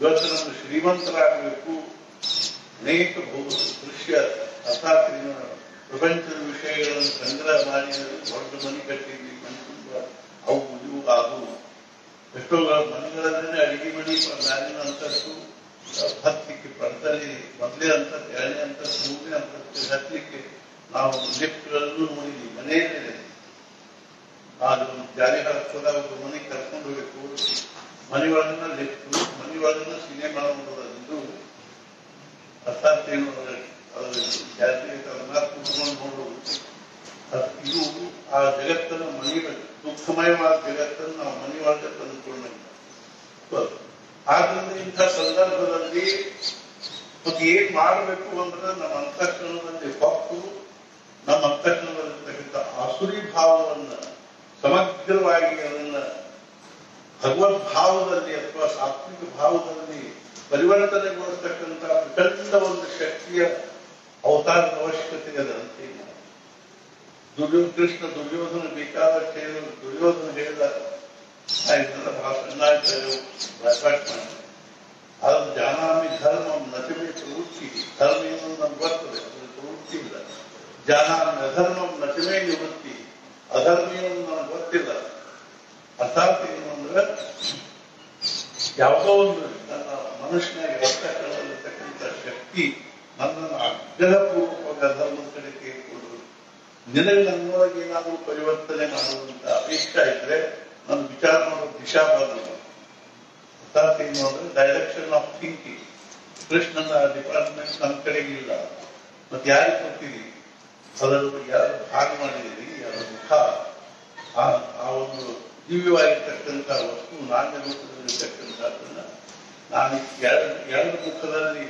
S3: ಇವತ್ತು ನಮ್ಗೆ ಶ್ರೀಮಂತರಾಗಬೇಕು. ಅನೇಕ ಭೂ ದೃಶ್ಯ ಅರ್ಥಾತ್ ಪ್ರಪಂಚದ ವಿಷಯಗಳನ್ನು ಸಂಗ್ರಹ ಮಾಡಿ ದೊಡ್ಡ ಮನೆ ಕಟ್ಟಿದ್ವಿ ಮನೆ ತುಂಬ ಅವು ಇವು ಅದು ಎಷ್ಟೋ ಮನೆಗಳಲ್ಲೇ ಅಡಿಗೆ ಮನೆ ಮ್ಯಾಲಿನ ಅಂತಸ್ತು. ಹತ್ತಲಿಕ್ಕೆ ಪಕ್ಕದಲ್ಲಿ ಮೊದಲೇ ಅಂತ, ಎರಡನೇ ಅಂತ ಮೂರನೇ ಅಂತ ಹತ್ತಲಿಕ್ಕೆ ನಾವು ಲಿಫ್ಟ್ಗಳನ್ನು ನೋಡಿದ್ವಿ ಮನೆಯಲ್ಲೇ ಅದು ಜಾರಿ ಒಬ್ಬ ಮನೆಗೆ ಕರ್ಕೊಂಡು ಹೋಗಬೇಕು. ಮನೆ ಒಳಗಿನ ಲಿಫ್ಟ್ ಮನೆ ಒಳಗಿನ ಸಿನಿಮಾ ನೋಡೋದು ಅರ್ಥಾತ್ ಏನು ನೋಡೋದು. ಇದು ಆ ಜಗತ್ತನ್ನು ಮನೆಯ ದುಃಖಮಯವಾದ ಜಗತ್ತನ್ನು ನಾವು ಮನೆ ಒಳಗೆ ತಂದುಕೊಂಡ ಆದ್ರಿಂದ ಇಂಥ ಸಂದರ್ಭದಲ್ಲಿ ಮತ್ತೆ ಏನ್ ಮಾಡಬೇಕು ಅಂದ್ರೆ ನಮ್ಮ ಅಂತಃಕರಣದಲ್ಲಿ ಹೊಕ್ಕು, ನಮ್ಮ ಅಂತಃಕರಣದಲ್ಲಿರ್ತಕ್ಕಂಥ ಆಸುರಿ ಭಾವವನ್ನ, ಸಮಗ್ರವಾಗಿ ಅದನ್ನ ಭಗವದ್ ಭಾವದಲ್ಲಿ ಅಥವಾ ಸಾತ್ವಿಕ ಭಾವದಲ್ಲಿ ಪರಿವರ್ತನೆಗೊಳಿಸ್ತಕ್ಕಂಥ ಪ್ರಚಂಡ ಒಂದು ಶಕ್ತಿಯ ಅವತಾರದ ಅವಶ್ಯಕತೆ ಇದೆ ಅಂತ ದುರ್ಯೋ ಕೃಷ್ಣ ದುರ್ಯೋಧನ ಬೇಕಾದಷ್ಟು ದುರ್ಯೋಧನ ಹೇಳಿದ ಬಹಳ ಸಣ್ಣ ರೆಸ್ಪೆಕ್ಟ್ ಮಾಡಿ ಆದ್ರೆ ಜಾನಾಮಿ ಧರ್ಮ ಧರ್ಮ ಏನು ಬರ್ತದೆ ಜಾನಾಮಿ ಅಧರ್ಮಂ ನಿವೃತ್ತಿ ಅಧರ್ಮ ಏನು ನನಗೆ ಗೊತ್ತಿಲ್ಲ ಅರ್ಥಾತ್ ಏನು ಅಂದ್ರೆ ಒಂದು ನನ್ನ ಮನುಷ್ಯನಾಗಿ ಒತ್ತಡದಲ್ಲಿರ್ತಕ್ಕಂಥ ಶಕ್ತಿ ನನ್ನನ್ನು ಆಗ್ರಹಪೂರ್ವಕವಾಗಿ ಅಧರ್ಮದ ಕಡೆ ತೆಗೆದುಕೊಂಡು ನಿನಗೆ ನನ್ನೊಳಗೆ ಏನಾದರೂ ಪರಿವರ್ತನೆ ಮಾಡುವಂತ ಅಪೇಕ್ಷೆ ಇದ್ರೆ ನಾನು ವಿಚಾರ ಮಾಡೋ ದಿಶಾ ಬರಲ್ಲ ಏನು ಅಂದ್ರೆ ಡೈರೆಕ್ಷನ್ ಆಫ್ ಥಿಂಕಿಂಗ್ ಕೃಷ್ಣನ ಡಿಪಾರ್ಟ್ಮೆಂಟ್ ನಮ್ಮ ಕಡೆಗೆ ಇಲ್ಲ. ಮತ್ತೆ ಯಾರಿಗೆ ಕೊಟ್ಟಿದ್ದೀವಿ ಅದನ್ನು ಯಾರು ಭಾಗ ಮಾಡಿದ್ದೀರಿ? ಯಾರ ಮುಖ? ಆ ಒಂದು ದಿವ್ಯವಾಗಿರ್ತಕ್ಕಂಥ ವಸ್ತು ನಾಣ್ಯ ರೂಪದಲ್ಲಿರ್ತಕ್ಕಂಥದ್ದನ್ನ ನಾನು ಎರಡು ಎರಡು ಮುಖದಲ್ಲಿ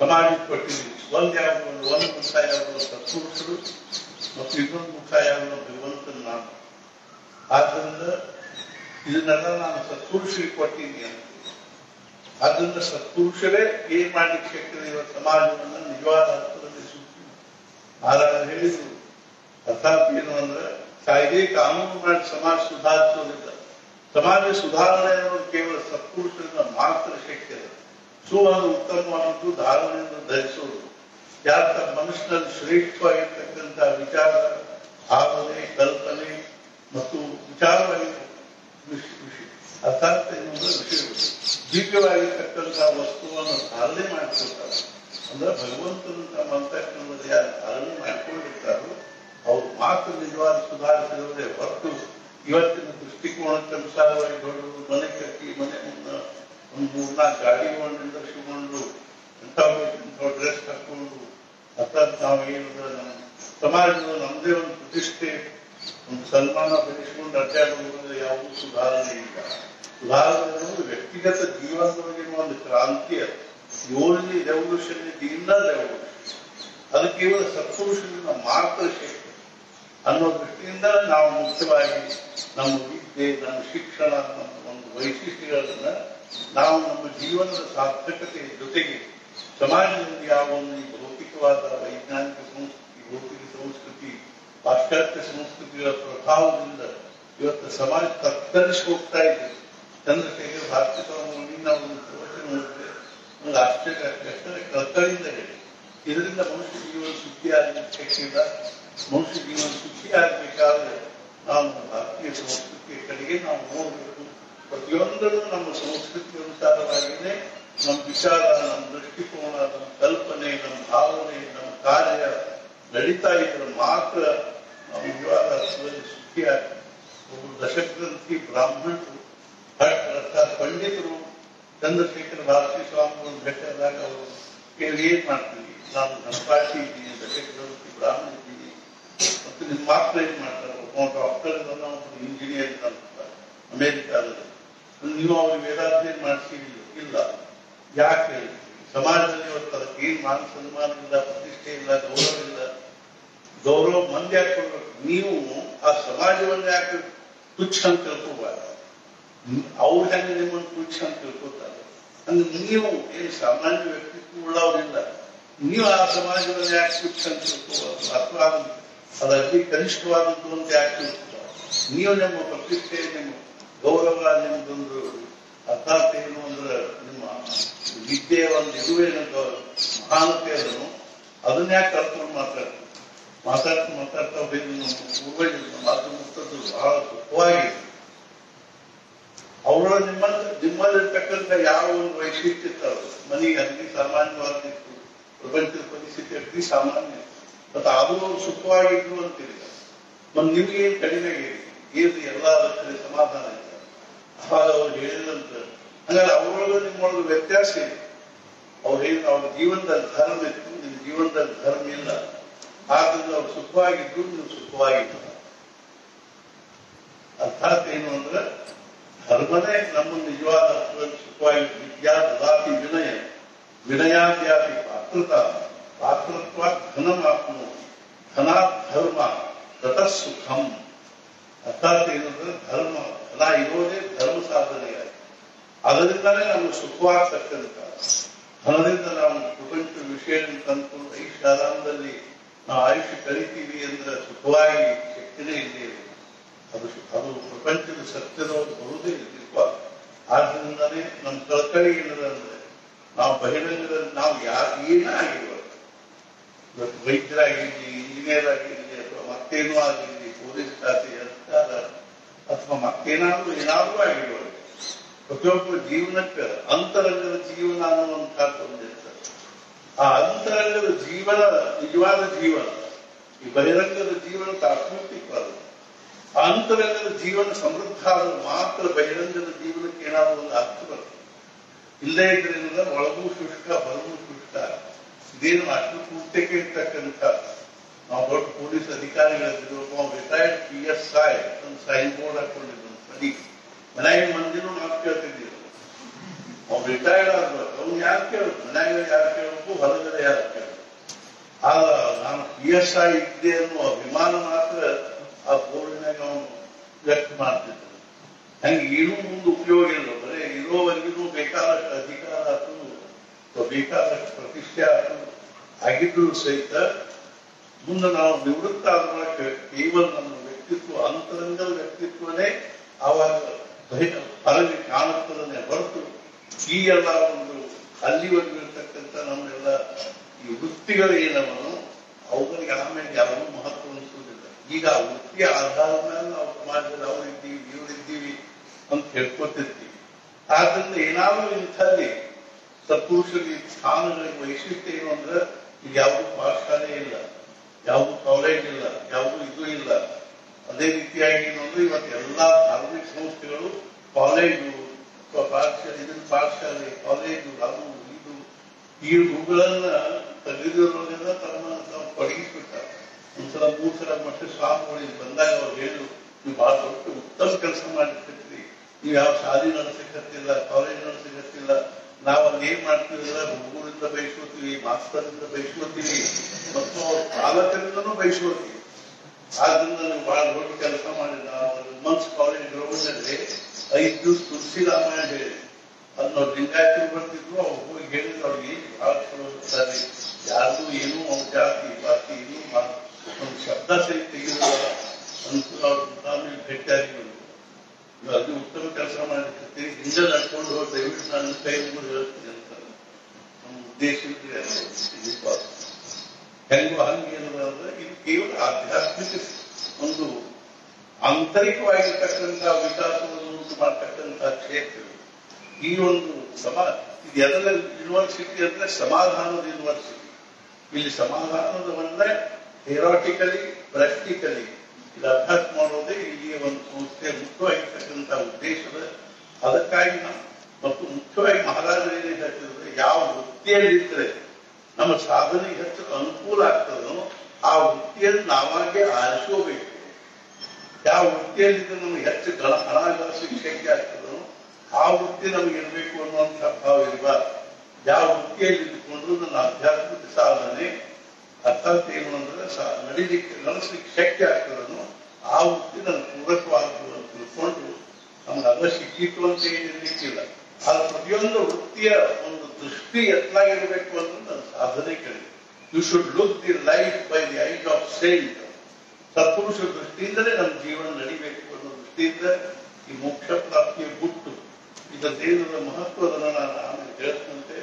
S3: ಸಮಾಜಕ್ಕೆ ಕೊಟ್ಟಿದ್ದೀನಿ ಒಂದ್ ಯಾವುದು, ಒಂದು ಮುಖ ಯಾವುದು ಸತ್ಪುರುಷರು ಮತ್ತು ಇನ್ನೊಂದು ಮುಖ ಯಾವುದು ಭಗವಂತನ ನಾನು ಆದ್ದರಿಂದ ಇದನ್ನೆಲ್ಲ ನಾನು ಸತ್ಪುರುಷರಿಗೆ ಕೊಟ್ಟಿದ್ದೀನಿ ಅಂತ. ಆದ್ದರಿಂದ ಸತ್ಪುರುಷರೇ ಏನ್ ಮಾಡ್ಲಿಕ್ಕೆ ಶಕ್ತಿ ಇವತ್ತು ಸಮಾಜವನ್ನು ನಿಜವಾದ ಅರ್ಥದಲ್ಲಿ ಸೂಚಿ ನಾರಾಯಣ ಹೇಳಿದ್ರು ಅರ್ಥಾತ್ ಏನು ಅಂದ್ರೆ ಕಾಯ್ದೆ ಕಾನೂನು ಮಾಡಿ ಸಮಾಜ ಸುಧಾರಿಸೋದಿಲ್ಲ ಸಮಾಜ ಸುಧಾರಣೆ ಅನ್ನೋದು ಕೇವಲ ಸತ್ಪುರುಷರಿಂದ ಮಾತ್ರ ಶಕ್ಯ ಸುವಾದ ಉತ್ತಮವಾದದ್ದು ಧಾರಣೆಯನ್ನು ಧರಿಸೋದು. ಯಾರ ಮನುಷ್ಯನಲ್ಲಿ ಶ್ರೇಷ್ಠವಾಗಿರ್ತಕ್ಕಂಥ ವಿಚಾರ, ಭಾವನೆ, ಕಲ್ಪನೆ ಮತ್ತು ವಿಚಾರವಾಗಿ ಅರ್ಥಾತ್ ಎನ್ನುವುದು ವಿಷಯಗಳು ದಿವ್ಯವಾಗಿರ್ತಕ್ಕಂತಹ ವಸ್ತುವನ್ನು ಧಾರಣೆ ಮಾಡಿಕೊಳ್ತಾರೆ ಅಂದ್ರೆ ಭಗವಂತನ ತಮ್ಮ ಅಂತಕ್ಕಂಥದ್ದು ಯಾರು ಧಾರಣೆ ಮಾಡಿಕೊಂಡಿರ್ತಾರೋ, ಅವ್ರು ಮಾತ್ರ ನಿಜವಾದ ಸುಧಾರಿಸಿದವರೇ ಹೊರತು ಇವತ್ತಿನ ದೃಷ್ಟಿಕೋನಕ್ಕನುಸಾರವಾಗಿ ದೊಡ್ಡದು ಮನೆ ಕಟ್ಟಿ, ಮನೆ ಮುನ್ನ ಒಂದು ಮೂರ್ನಾಲ್ಕು ಗಾಡಿ ನಿಂದಿರಿಸಿಕೊಂಡು ಇಂಥ ಇಂಥ ಡ್ರೆಸ್ ಹಾಕೊಂಡು ಅಥವಾ ನಾವು ಏನಂದ್ರೆ ಸಮಾಜದ ನಮ್ದೇ ಒಂದು ಪ್ರತಿಷ್ಠೆ. ಸನ್ಮಾನ ಬೆಳೆಸಿಕೊಂಡು ಅಡ್ಡಾಡುವುದರಿಂದ ಯಾವುದೂ ಸುಧಾರಣೆ ಇಲ್ಲ. ಸುಧಾರಣೆ ಅನ್ನೋದು ವ್ಯಕ್ತಿಗತ ಜೀವನದೊಳಗಿನ ಒಂದು ಕ್ರಾಂತಿ ಅದು. ಯೋಜನೆ ರೆವಲ್ಯೂಷನ್ ಇಲ್ಲ ರೆವಲ್ಯೂಷನ್ ಅದು ಕೇವಲ ಸತ್ಪುರುಷರಿಂದ ಮಾತ್ರ ಶಕ್ತಿ ಅನ್ನೋ ದೃಷ್ಟಿಯಿಂದ ನಾವು ಮುಖ್ಯವಾಗಿ ನಮ್ಮ ವಿದ್ಯೆ, ನಮ್ಮ ಶಿಕ್ಷಣ ನಮ್ಮ ಒಂದು ವೈಶಿಷ್ಟ್ಯಗಳನ್ನ ನಾವು ನಮ್ಮ ಜೀವನದ ಸಾರ್ಥಕತೆ ಜೊತೆಗೆ ಸಮಾಜದಲ್ಲಿ ಯಾವ ಒಂದು ಭೌತಿಕವಾದ ವೈಜ್ಞಾನಿಕ ಸಂಸ್ಕೃತಿ, ಭೌತಿಕ ಸಂಸ್ಕೃತಿ ಪಾಶ್ಚಾತ್ಯ ಸಂಸ್ಕೃತಿಯ ಪ್ರಭಾವದಿಂದ ಇವತ್ತು ಸಮಾಜ ತತ್ತರಿಸಿ ಹೋಗ್ತಾ ಇದೆ ಚಂದ್ರಶೇಖರ್ ಭಾರತೀಯ ನಾವು ಒಂದು ಪ್ರವಚನ ನೋಡಿದ್ರೆ ಒಂದು ಆಶ್ಚರ್ಯ. ಎಷ್ಟರ ಕರ್ತವ್ಯದಿಂದ ಹೇಳಿ, ಇದರಿಂದ ಮನುಷ್ಯ ಜೀವನ ಸುಖಿ ಆಗಲಿಕ್ಕಿಲ್ಲ ಮನುಷ್ಯ ಜೀವನ ಸುಖಿ ಆಗಬೇಕಾದ್ರೆ ನಾವು ಭಾರತೀಯ ಸಂಸ್ಕೃತಿಯ ಕಡೆಗೆ ನಾವು ನೋಡಬೇಕು. ಪ್ರತಿಯೊಂದರೂ ನಮ್ಮ ಸಂಸ್ಕೃತಿ ಅನುಸಾರವಾಗಿಯೇ ನಮ್ಮ ವಿಚಾರ, ನಮ್ಮ ದೃಷ್ಟಿಕೋನ, ನಮ್ಮ ಕಲ್ಪನೆ, ನಮ್ಮ ಭಾವನೆ, ನಮ್ಮ ಕಾರ್ಯ ನಡೀತಾ ಇದ್ರೆ ಮಾತ್ರ ಅರ್ಥದಲ್ಲಿ ಸುಖಿಯಾಗಿ ಒಬ್ಬರು ದಶಗ್ರಂಥಿ ಬ್ರಾಹ್ಮಣರು ಭಟ್ ಅರ್ಥಾತ್ ಪಂಡಿತರು ಚಂದ್ರಶೇಖರ ಭಾರತೀಯ ಸ್ವಾಮಿಗಳನ್ನು ಭೇಟಿಯಾದಾಗ ಅವರು ಕೇಳಿ ಏನ್ ಮಾಡ್ತೀವಿ ನಾನು ಧನಪಾಠಿ ಇದ್ದೀನಿ ದಶಗ್ರಂಥಿ ಬ್ರಾಹ್ಮಣ ಇದ್ದೀನಿ ಮತ್ತು ನಿಮ್ಮ ಮಾತ್ರ ಏನ್ ಮಾಡ್ತಾರೆ ಒಬ್ಬ ಡಾಕ್ಟರ್ ಇದ್ದಾನೆ ಒಬ್ಬ ಇಂಜಿನಿಯರ್ ಅಮೆರಿಕಾದಲ್ಲಿ ನೀವು ಅವ್ರಿಗೆ ವೇದಾಧ್ಯಯನ ಮಾಡಿಸಿ ಇಲ್ಲ ಯಾಕೆ ಸಮಾಜದಲ್ಲಿ ಇವತ್ತು ಅದಕ್ಕೆ ಏನ್ ಮಾನ ಸನ್ಮಾನ ಇಲ್ಲ ಪ್ರತಿಷ್ಠೆ ಇಲ್ಲ ಗೌರವ ಇಲ್ಲ ಗೌರವ ಮಂದಿ ಹಾಕೊಂಡು ನೀವು ಆ ಸಮಾಜವನ್ನು ಯಾಕೆ ತುಚ್ಛ ಅಂತ ತಿಳ್ಕೋಬಾರ ಅವ್ರು ಹೆಂಗೆ ನಿಮ್ಮನ್ನು ತುಚ್ಛ ಅಂತ ತಿಳ್ಕೊತಾರೆ? ಅಂದ್ರೆ ನೀವು ಏನು ಸಾಮಾನ್ಯ ವ್ಯಕ್ತಿತ್ವ ಉಳ್ಳವರಿಲ್ಲ ನೀವು ಆ ಸಮಾಜವನ್ನು ಯಾಕೆ ತುಚ್ಛ ಅಂತ ತಿಳ್ಕೋಬಾರ್ದು. ಅಥವಾ ಅದು ಅತಿ ಕನಿಷ್ಠವಾದದ್ದು ಅಂತ ಯಾಕೆ ತಿಳ್ಕೋಬಾರ್ದು ನೀವು ನಿಮ್ಮ ಪ್ರತಿಷ್ಠೆ, ನಿಮ್ಮ ಗೌರವ ನಿಮ್ಮದೊಂದು ಅರ್ಥಾರ್ಥ ಏನು ಅಂದ್ರೆ ನಿಮ್ಮ ವಿದ್ಯೆಯ ಒಂದು ಇರುವೇನಂತ ಮಹಾನತೆ ಅದನ್ನು, ಅದನ್ನ ಯಾಕೆ ಕಲ್ತ್ಕೊಂಡು ಮಾತಾಡ್ತೀವಿ ಮಾತಾಡ್ತಾ ಮಾತಾಡ್ತಾ ಹೋಗಿ ನಮ್ಮ ಪೂರ್ವಜರು ನಮ್ಮ ಮಾತು ಮುಕ್ತದ್ದು ಬಹಳ ಸುಖವಾಗಿ ಅವರ ನಿಮ್ಮ ನಿಮ್ಮಲ್ಲಿರ್ತಕ್ಕಂಥ ಯಾವ ಒಂದು ವೈಶಿಷ್ಟ್ಯ ಇರ್ತಾವೆ ಮನೆಗೆ ಅತಿ ಸಾಮಾನ್ಯವಾಗಿತ್ತು ಪ್ರಪಂಚದ ಪರಿಸ್ಥಿತಿ ಅತಿ ಸಾಮಾನ್ಯ. ಮತ್ತು ಅದು ಸುಖವಾಗಿದ್ರು ಅಂತಿಲ್ಲ. ಮತ್ತೆ ನಿಮ್ಗೆ ಏನ್ ಕಡಿಮೆ ಏನು ಎಲ್ಲ ಕಡೆ ಸಮಾಧಾನ ಇಲ್ಲ ಅವಾಗ ಅವ್ರು ಹೇಳಿದಂತ, ಹಾಗಾದ್ರೆ ಅವರೊಳಗೆ ನಿಮ್ಮೊಳಗೆ ವ್ಯತ್ಯಾಸ ಇದೆ ಅವ್ರು ಹೇಳಿದ ಅವ್ರ ಜೀವನದಲ್ಲಿ ಧರ್ಮ ಇತ್ತು ನಿಮ್ಮ ಜೀವನದಲ್ಲಿ ಧರ್ಮ ಇಲ್ಲ. ಆದ್ರಿಂದ ಅವ್ರು ಸುಖವಾಗಿದ್ದು ನೀವು ಸುಖವಾಗಿದ್ದ ಅರ್ಥಾತ್ ಏನು ಅಂದ್ರೆ, ಧರ್ಮನೇ ನಮ್ಮ ನಿಜವಾದ ಅರ್ಥದಲ್ಲಿ ಸುಖವಾಗಿ ವಿದ್ಯಾ ದದಾತಿ ವಿನಯ ವಿನಯಾದ್ಯಾತಿ ಪಾತ್ರತ, ಪಾತ್ರತ್ವ ಧನಮಾತ್ಮ ಧನಾತ್ ಧರ್ಮ ತತ ಸುಖಂ ಅರ್ಥಾತ್ ಏನಂದ್ರೆ ಧರ್ಮ ಧನ ಇರೋದೇ ಧರ್ಮ ಸಾಧನೆಯಾಗಿ ಅದರಿಂದಲೇ ನಮ್ಗೆ ಸುಖವಾಗ್ತಕ್ಕಂಥ. ಧನದಿಂದ ನಾವು ಪ್ರಪಂಚ ವಿಷಯಗಳನ್ನು ತಂದು ಐಷಾರಾಮದಲ್ಲಿ ನಾವು ಆಯುಷ್ಯ ಕಲಿತೀವಿ ಅಂದ್ರೆ ಸುಖವಾಗಿ ಶಕ್ತಿನೇ ಇಲ್ಲಿ ಅದು ಅದು ಪ್ರಪಂಚದ ಸತ್ಯದ ಬರುವುದೇ ಇಲ್ಲ. ಆದ್ರಿಂದಾನೇ ನಮ್ಮ ಕಳಕಳಿ ಏನದಂದ್ರೆ ನಾವು ಬಹಿರಂಗದಲ್ಲಿ ನಾವು ಯಾರು ಏನೇ ಆಗಿರ್ಬೋದು ಇವತ್ತು ವೈದ್ಯರಾಗಿರ್ಲಿ, ಇಂಜಿನಿಯರ್ ಆಗಿರ್ಲಿ, ಅಥವಾ ಮತ್ತೇನೂ ಆಗಿರ್ಲಿ, ಪೊಲೀಸ್ ಖಾತೆ ಅಧಿಕಾರ, ಅಥವಾ ಮತ್ತೇನಾದ್ರೂ ಏನಾದ್ರೂ ಆಗಿರ್ಬೋದು ಪ್ರತಿಯೊಬ್ಬರ ಜೀವನಕ್ಕೆ ಅಂತರಂಗದ ಜೀವನ ಅನ್ನುವಂಥದ್ದು ಒಂದಿರ್ತದೆ ಆ ಅಂತರಂಗದ ಜೀವನ, ನಿಜವಾದ ಜೀವನ, ಈ ಬಹಿರಂಗದ ಜೀವನ ತಾತ್ವಿಕವಾದ ಆ ಅಂತರಂಗದ ಜೀವನ ಸಮೃದ್ಧ ಆದರೂ ಮಾತ್ರ ಬಹಿರಂಗದ ಜೀವನಕ್ಕೆ ಏನಾದರೂ ಒಂದು ಅರ್ಥ ಬರುತ್ತೆ. ಇಲ್ಲದೇ ಇದ್ರಿಂದ ಒಳಗೂ ಶುಷ್ಕ ಬಲಗೂ ಶುಷ್ಕ, ಇದೇನು ಅಷ್ಟು ಪೂರ್ತಿಗೆ ಇರ್ತಕ್ಕಂಥ, ನಾವು ದೊಡ್ಡ ಪೊಲೀಸ್ ಅಧಿಕಾರಿಗಳಿದ್ರು ರಿಟೈರ್ಡ್ ಪಿ ಎಸ್ ಐ ಒಂದು ಸೈನ್ ಬೋರ್ಡ್ ಹಾಕೊಂಡಿದ್ದು ಸರಿ. ಮನೆಯ ಮಂದಿನೂ ನಾವು ಕೇಳ್ತಿದ್ದೀವಿ. ಅವ್ನು ರಿಟೈರ್ಡ್ ಆಗ್ಬೇಕು ಅವ್ನು ಯಾರು ಕೇಳಬೇಕು ಮನ್ಯಾಗ ಯಾರು ಕೇಳಬೇಕು ಹೊರಗಡೆ ಯಾರು ಕೇಳಬೇಕು? ಆಗ ನಾನು ಪಿ ಎಸ್ ಐ ಇದ್ದೆ ಅನ್ನುವ ಅಭಿಮಾನ ಮಾತ್ರ ಆ ಬೋರ್ಡಿನಾಗ ಅವನು ವ್ಯಕ್ತ ಮಾಡ್ತಿದ್ದ. ಹಂಗೆ ಇನ್ನೂ ಮುಂದೆ ಉಪಯೋಗ ಇಲ್ಲ. ಬರೇ ಇರೋವರೆಗೂ ಬೇಕಾದಷ್ಟು ಅಧಿಕಾರ ಆಯ್ತು ಬೇಕಾದಷ್ಟು ಪ್ರತಿಷ್ಠೆ ಆತು ಆಗಿದ್ರು ಸಹಿತ ಮುಂದೆ ನಾವು ನಿವೃತ್ತ ಆದ ಕೇವಲ ನಮ್ಮ ವ್ಯಕ್ತಿತ್ವ, ಅಂತರಂಗದ ವ್ಯಕ್ತಿತ್ವನೇ ಆವಾಗ ಹೊರಗೆ ಕಾಣುತ್ತದನ್ನೇ ಹೊರತು ಈ ಎಲ್ಲ ಒಂದು ಅಲ್ಲಿವರೆಗೂ ಇರ್ತಕ್ಕಂಥ ನಮ್ಮೆಲ್ಲ ಈ ವೃತ್ತಿಗಳು ಏನವನು ಅವುಗಳಿಗೆ ಆಮೇಲೆ ಯಾವ ಮಹತ್ವ ಅನಿಸುವುದಿಲ್ಲ. ಈಗ ಆ ವೃತ್ತಿಯ ಆಧಾರದ ಮೇಲೆ ನಾವು ಸಮಾಜದಲ್ಲಿ ಅವರಿದ್ದೀವಿ ಇವರಿದ್ದೀವಿ ಅಂತ ಹೇಳ್ಕೊತಿರ್ತೀವಿ. ಆದ್ರಿಂದ ಏನಾದ್ರೂ ಇಂಥಲ್ಲಿ ಸತ್ಪುರುಷರಿಗೆ ಸ್ಥಾನಗಳಿಗೆ ವೈಶಿಷ್ಟ್ಯ ಏನು ಅಂದ್ರೆ ಇಲ್ಲಿ ಯಾವುದು ಪಾಠಶಾಲೆ ಇಲ್ಲ, ಯಾವುದು ಕಾಲೇಜ್ ಇಲ್ಲ, ಯಾವುದು ಇದು ಇಲ್ಲ. ಅದೇ ರೀತಿಯಾಗಿ ಏನು ಅಂದ್ರೆ ಇವತ್ತು ಎಲ್ಲಾ ಧಾರ್ಮಿಕ ಸಂಸ್ಥೆಗಳು ಕಾಲೇಜು ಪಾಠಶಾಲೆ ಇದನ್ನ ಪಾಠಶಾಲೆ ಕಾಲೇಜು ಅದು, ಇದು, ಈ ಹೂಗಳನ್ನ ತೆಗೆದಿರೋದ್ರಿಂದ ತಮ್ಮ ತಾವು ತೊಡಗಿಸ್ಬಿಡ್ತಾರೆ ಒಂದ್ಸಲ ಮೂರ್ ಸಲ ಮಟ್ಟ ಸ್ವಾಮಿಗಳಿಗೆ ಬಂದಾಗ ಅವ್ರು ಹೇಳು ನೀವು ಬಹಳ ದೊಡ್ಡ ಉತ್ತಮ ಕೆಲಸ ಮಾಡಿರ್ತೀರಿ. ನೀವು ಯಾವ ಶಾಲೆ ನಡೆಸಕತ್ತಿಲ್ಲ ಕಾಲೇಜ್ ನಡೆಸಕತ್ತಿಲ್ಲ ನಾವು ಅಲ್ಲಿ ಏನ್ ಮಾಡ್ತೀವಿಲ್ಲ? ಹುಡುಗರಿಂದ ಬಯಸ್ಕೋತೀವಿ ಮಾಸ್ತರಿಂದ ಬಯಸ್ಕೋತೀವಿ ಮತ್ತು ಅವ್ರ ಪಾಲಕರಿಂದನೂ ಬಯಸ್ಕೋತೀವಿ ಆದ್ರಿಂದ ನೀವು ಬಹಳ ದೊಡ್ಡ ಕೆಲಸ ಮಾಡಿ ಒಂದು ಮಂತ್ ಕಾಲೇಜ್ ಗ್ರೌಂಡ್ನಲ್ಲಿ ಐದು ದಿವಸ ತುಳಸಿ ರಾಮಾಯಣ ಹೇಳಿ ಅದು ನಾವು ಲಿಂಗಾಯತರು ಬರ್ತಿದ್ರು, ಅವ್ರು ಹೋಗಿ ಹೇಳಿದ್ರು, ಅವ್ರಿಗೆ ಬಹಳ ಚಲೋ ಸರಿ. ಯಾರಿಗೂ ಏನೂ ಅವ್ರ ಜಾತಿ ಪಾತಿ ಏನೂ ಒಂದು ಶಬ್ದ ಸರಿ ತೆಗೆದಿಲ್ಲ ಅಂತ ಅವ್ರು ಭೇಟಿಯಾಗಿ ಅದು ಉತ್ತಮ ಕೆಲಸ ಮಾಡಿರ್ತೀರಿ ಹಿಂದೆ ನಡ್ಕೊಂಡು ಹೋಗಿ ದಯವಿಟ್ಟು ನನ್ನ ಕೈ ಹೇಳ್ತೀನಿ ಅಂತ. ನಮ್ಮ ಉದ್ದೇಶ ಇದ್ರೆ ಅದು ಹೆಂಗೋ ಹಂಗೆ ಏನದ ಅಂದ್ರೆ ಇದು ಕೇವಲ ಆಧ್ಯಾತ್ಮಿಕ ಒಂದು ಆಂತರಿಕವಾಗಿರ್ತಕ್ಕಂಥ ವಿಕಾಸವನ್ನು ಉಂಟು ಮಾಡ್ತಕ್ಕಂಥ ಕ್ಷೇತ್ರ. ಈ ಒಂದು ಸಮಾ, ಇದು ಎಲ್ಲ ಯೂನಿವರ್ಸಿಟಿ ಅಂದ್ರೆ ಸಮಾಧಾನದ ಯೂನಿವರ್ಸಿಟಿ ಇಲ್ಲಿ ಸಮಾಧಾನದ ಅಂದ್ರೆ ಥಿಯರಾಟಿಕಲಿ ಪ್ರಾಕ್ಟಿಕಲಿ ಇದು ಅಭ್ಯಾಸ ಮಾಡೋದೇ ಇಲ್ಲಿಯ ಒಂದು ಸಂಸ್ಥೆ ಮುಖ್ಯವಾಗಿರ್ತಕ್ಕಂಥ ಉದ್ದೇಶದ, ಅದಕ್ಕಾಗಿ ನಾವು ಮತ್ತು ಮುಖ್ಯವಾಗಿ ಮಹಾರಾಜರು ಏನೇನು ಹೇಳ್ತಿದ್ರೆ ಯಾವ ವೃತ್ತಿಯಲ್ಲಿದ್ದರೆ ನಮ್ಮ ಸಾಧನೆ ಹೆಚ್ಚು ಅನುಕೂಲ ಆಗ್ತದೋ ಆ ವೃತ್ತಿಯನ್ನು ನಾವಾಗೆ ಆರಿಸೋಬೇಕು ಯಾವ ವೃತ್ತಿಯಲ್ಲಿ ನಮ್ಗೆ ಹೆಚ್ಚು ಗಣ ಹಣ ಶಕ್ಯ ಆಗ್ತದೋ ಆ ವೃತ್ತಿ ನಮ್ಗೆ ಇರಬೇಕು ಅನ್ನುವಂಥ ಭಾವ ಇರಬಾರ್ದು. ಯಾವ ವೃತ್ತಿಯಲ್ಲಿ ಇದ್ದುಕೊಂಡು ನನ್ನ ಆಧ್ಯಾತ್ಮಿಕ ಸಾಧನೆ ಅರ್ಥಾತ್ ಏನು ಅಂದ್ರೆ ನಡೀಲಿಕ್ಕೆ ನಡೆಸಲಿಕ್ಕೆ ಶಕ್ಯ ಆಗ್ತದನು ಆ ವೃತ್ತಿ ನನ್ನ ಅಂತ ತಿಳ್ಕೊಂಡು ನಮ್ಗೆ ಅದ ಸಿಕ್ಕಿತ್ತು ಅಂತ ಏನಿರ್ಲಿಕ್ಕಿಲ್ಲ. ಆದ್ರೆ ಪ್ರತಿಯೊಂದು ವೃತ್ತಿಯ ಒಂದು ದೃಷ್ಟಿ ಎತ್ತಲಾಗಿರ್ಬೇಕು ಅಂತ ನನ್ನ ಸಾಧನೆ ಕೇಳಿದೆ you should look the life by the eyes of saint ಸತ್ಪುರುಷ ದೃಷ್ಟಿಯಿಂದಲೇ ನಮ್ಮ ಜೀವನ ನಡಿಬೇಕು ಅನ್ನೋ ದೃಷ್ಟಿಯಿಂದ ಈ ಮೋಕ್ಷ ಪ್ರಾಪ್ತಿಯ ಗುಟ್ಟು ಇದರದೇನದ ಮಹತ್ವದನ್ನ ನಾನು ಆಮೇಲೆ ಹೇಳ್ತಂತೆ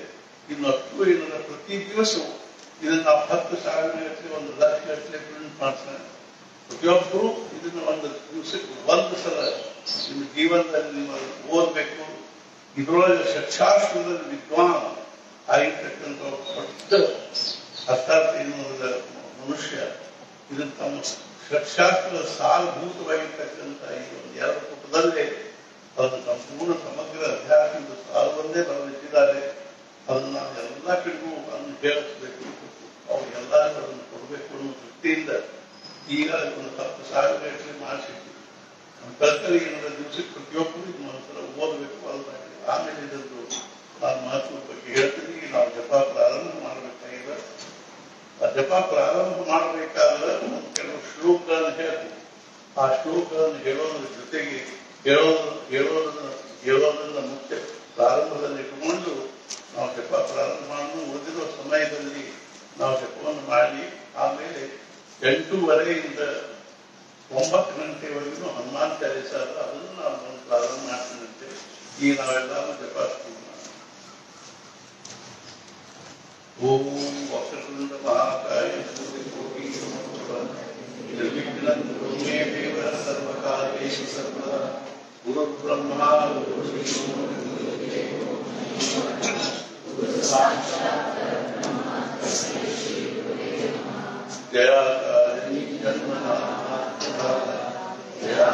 S3: ಹತ್ತು ಏನಂದ್ರೆ ಪ್ರತಿ ದಿವಸವೂ ಇದನ್ನ ನಾವು ಹತ್ತು ಸಾವಿರ ಗಟ್ಟಲೆ ಒಂದು ಲಕ್ಷ ಗಟ್ಟಲೆ ಪ್ರಿಂಟ್ ಮಾಡ್ತಾರೆ. ಪ್ರತಿಯೊಬ್ಬರು ಇದನ್ನ ಒಂದು ದಿವಸಕ್ಕೆ ಒಂದು ಸಲ ನಿಮ್ಮ ಜೀವನದಲ್ಲಿ ನೀವು ಓದಬೇಕು ಇದರೊಳಗೆ ಶಿಕ್ಷಾಸ್ತ್ರದಲ್ಲಿ ವಿದ್ವಾನ್ ಆಗಿರ್ತಕ್ಕಂಥ ದೊಡ್ಡ ಅರ್ಥಾತ್ ಎನ್ನುವುದ ಮನುಷ್ಯ ಇದು ತಮ್ಮ ಶಿಕ್ಷಾಸ್ತ್ರದ ಸಾರಭೂತವಾಗಿರ್ತಕ್ಕಂಥ ಈ ಒಂದು ಎರಡು ಪುಟದಲ್ಲೇ ಅದು ಸಂಪೂರ್ಣ ಸಮಗ್ರ ಅಧ್ಯಾತ್ಮದ ಸಾರವನ್ನೇ ಬರೆದಿಟ್ಟಿದ್ದಾರೆ. ಅದನ್ನು ನಾವು ಎಲ್ಲ ಕಡೆಗೂ ಅದನ್ನು ಹೇಳಿಸ್ಬೇಕು ಅವ್ರು ಎಲ್ಲರೂ ಅದನ್ನು ಕೊಡಬೇಕು ಅನ್ನೋ ದೃಷ್ಟಿಯಿಂದ ಈಗ ಒಂದು ಹತ್ತು ಸಾವಿರ ಗಟ್ಟಲೆ ಮಾಡಿಸಿದ್ವಿ ನಮ್ಮ ಕಲ್ಕರಿ ಏನಾದ ದಿವಸಕ್ಕೆ ಪ್ರತಿಯೊಬ್ಬರು ಇದನ್ನ ಒಂದ್ಸಲ ಓದಬೇಕು ಅಲ್ಲ ಆಮೇಲೆ ಇದೊಂದು ನಾನು ಮಹತ್ವದ ಬಗ್ಗೆ ಹೇಳ್ತೀನಿ. ನಾವು ಜಪ ಪ್ರಾರಂಭ ಮಾಡಬೇಕಾಗಿಲ್ಲ ಆ ಜಪ ಪ್ರಾರಂಭ ಮಾಡಬೇಕಾದ್ರೆ ಕೆಲವು ಶ್ಲೋಕಗಳನ್ನು ಹೇಳ್ತೀವಿ ಆ ಶ್ಲೋಕಗಳನ್ನು ಹೇಳೋದ್ರ ಜೊತೆಗೆ ಹೇಳೋದು ಹೇಳೋದನ್ನ ಹೇಳೋದನ್ನ ಮುಖ್ಯ ಪ್ರಾರಂಭದಲ್ಲಿ ಇಟ್ಟುಕೊಂಡು ನಾವು ಜಪ ಪ್ರಾರಂಭ ಮಾಡಲು ಓದಿರೋ ಸಮಯದಲ್ಲಿ ನಾವು ಜಪವನ್ನು ಮಾಡಿ ಆಮೇಲೆ ಎಂಟೂವರೆಯಿಂದ ಒಂಬತ್ತು ಗಂಟೆವರೆಗೂ ಹನುಮಾನ್ ಚಾಲೀಸ ಅದ ಅದನ್ನು ನಾವು ಪ್ರಾರಂಭ ಮಾಡ್ತೀನಂತೆ. तीन ओम वक्रतुंडवाकाय सर्वकार्येषु
S4: सर्वदा गुरुर्ब्रह्मा जया जन्मना जया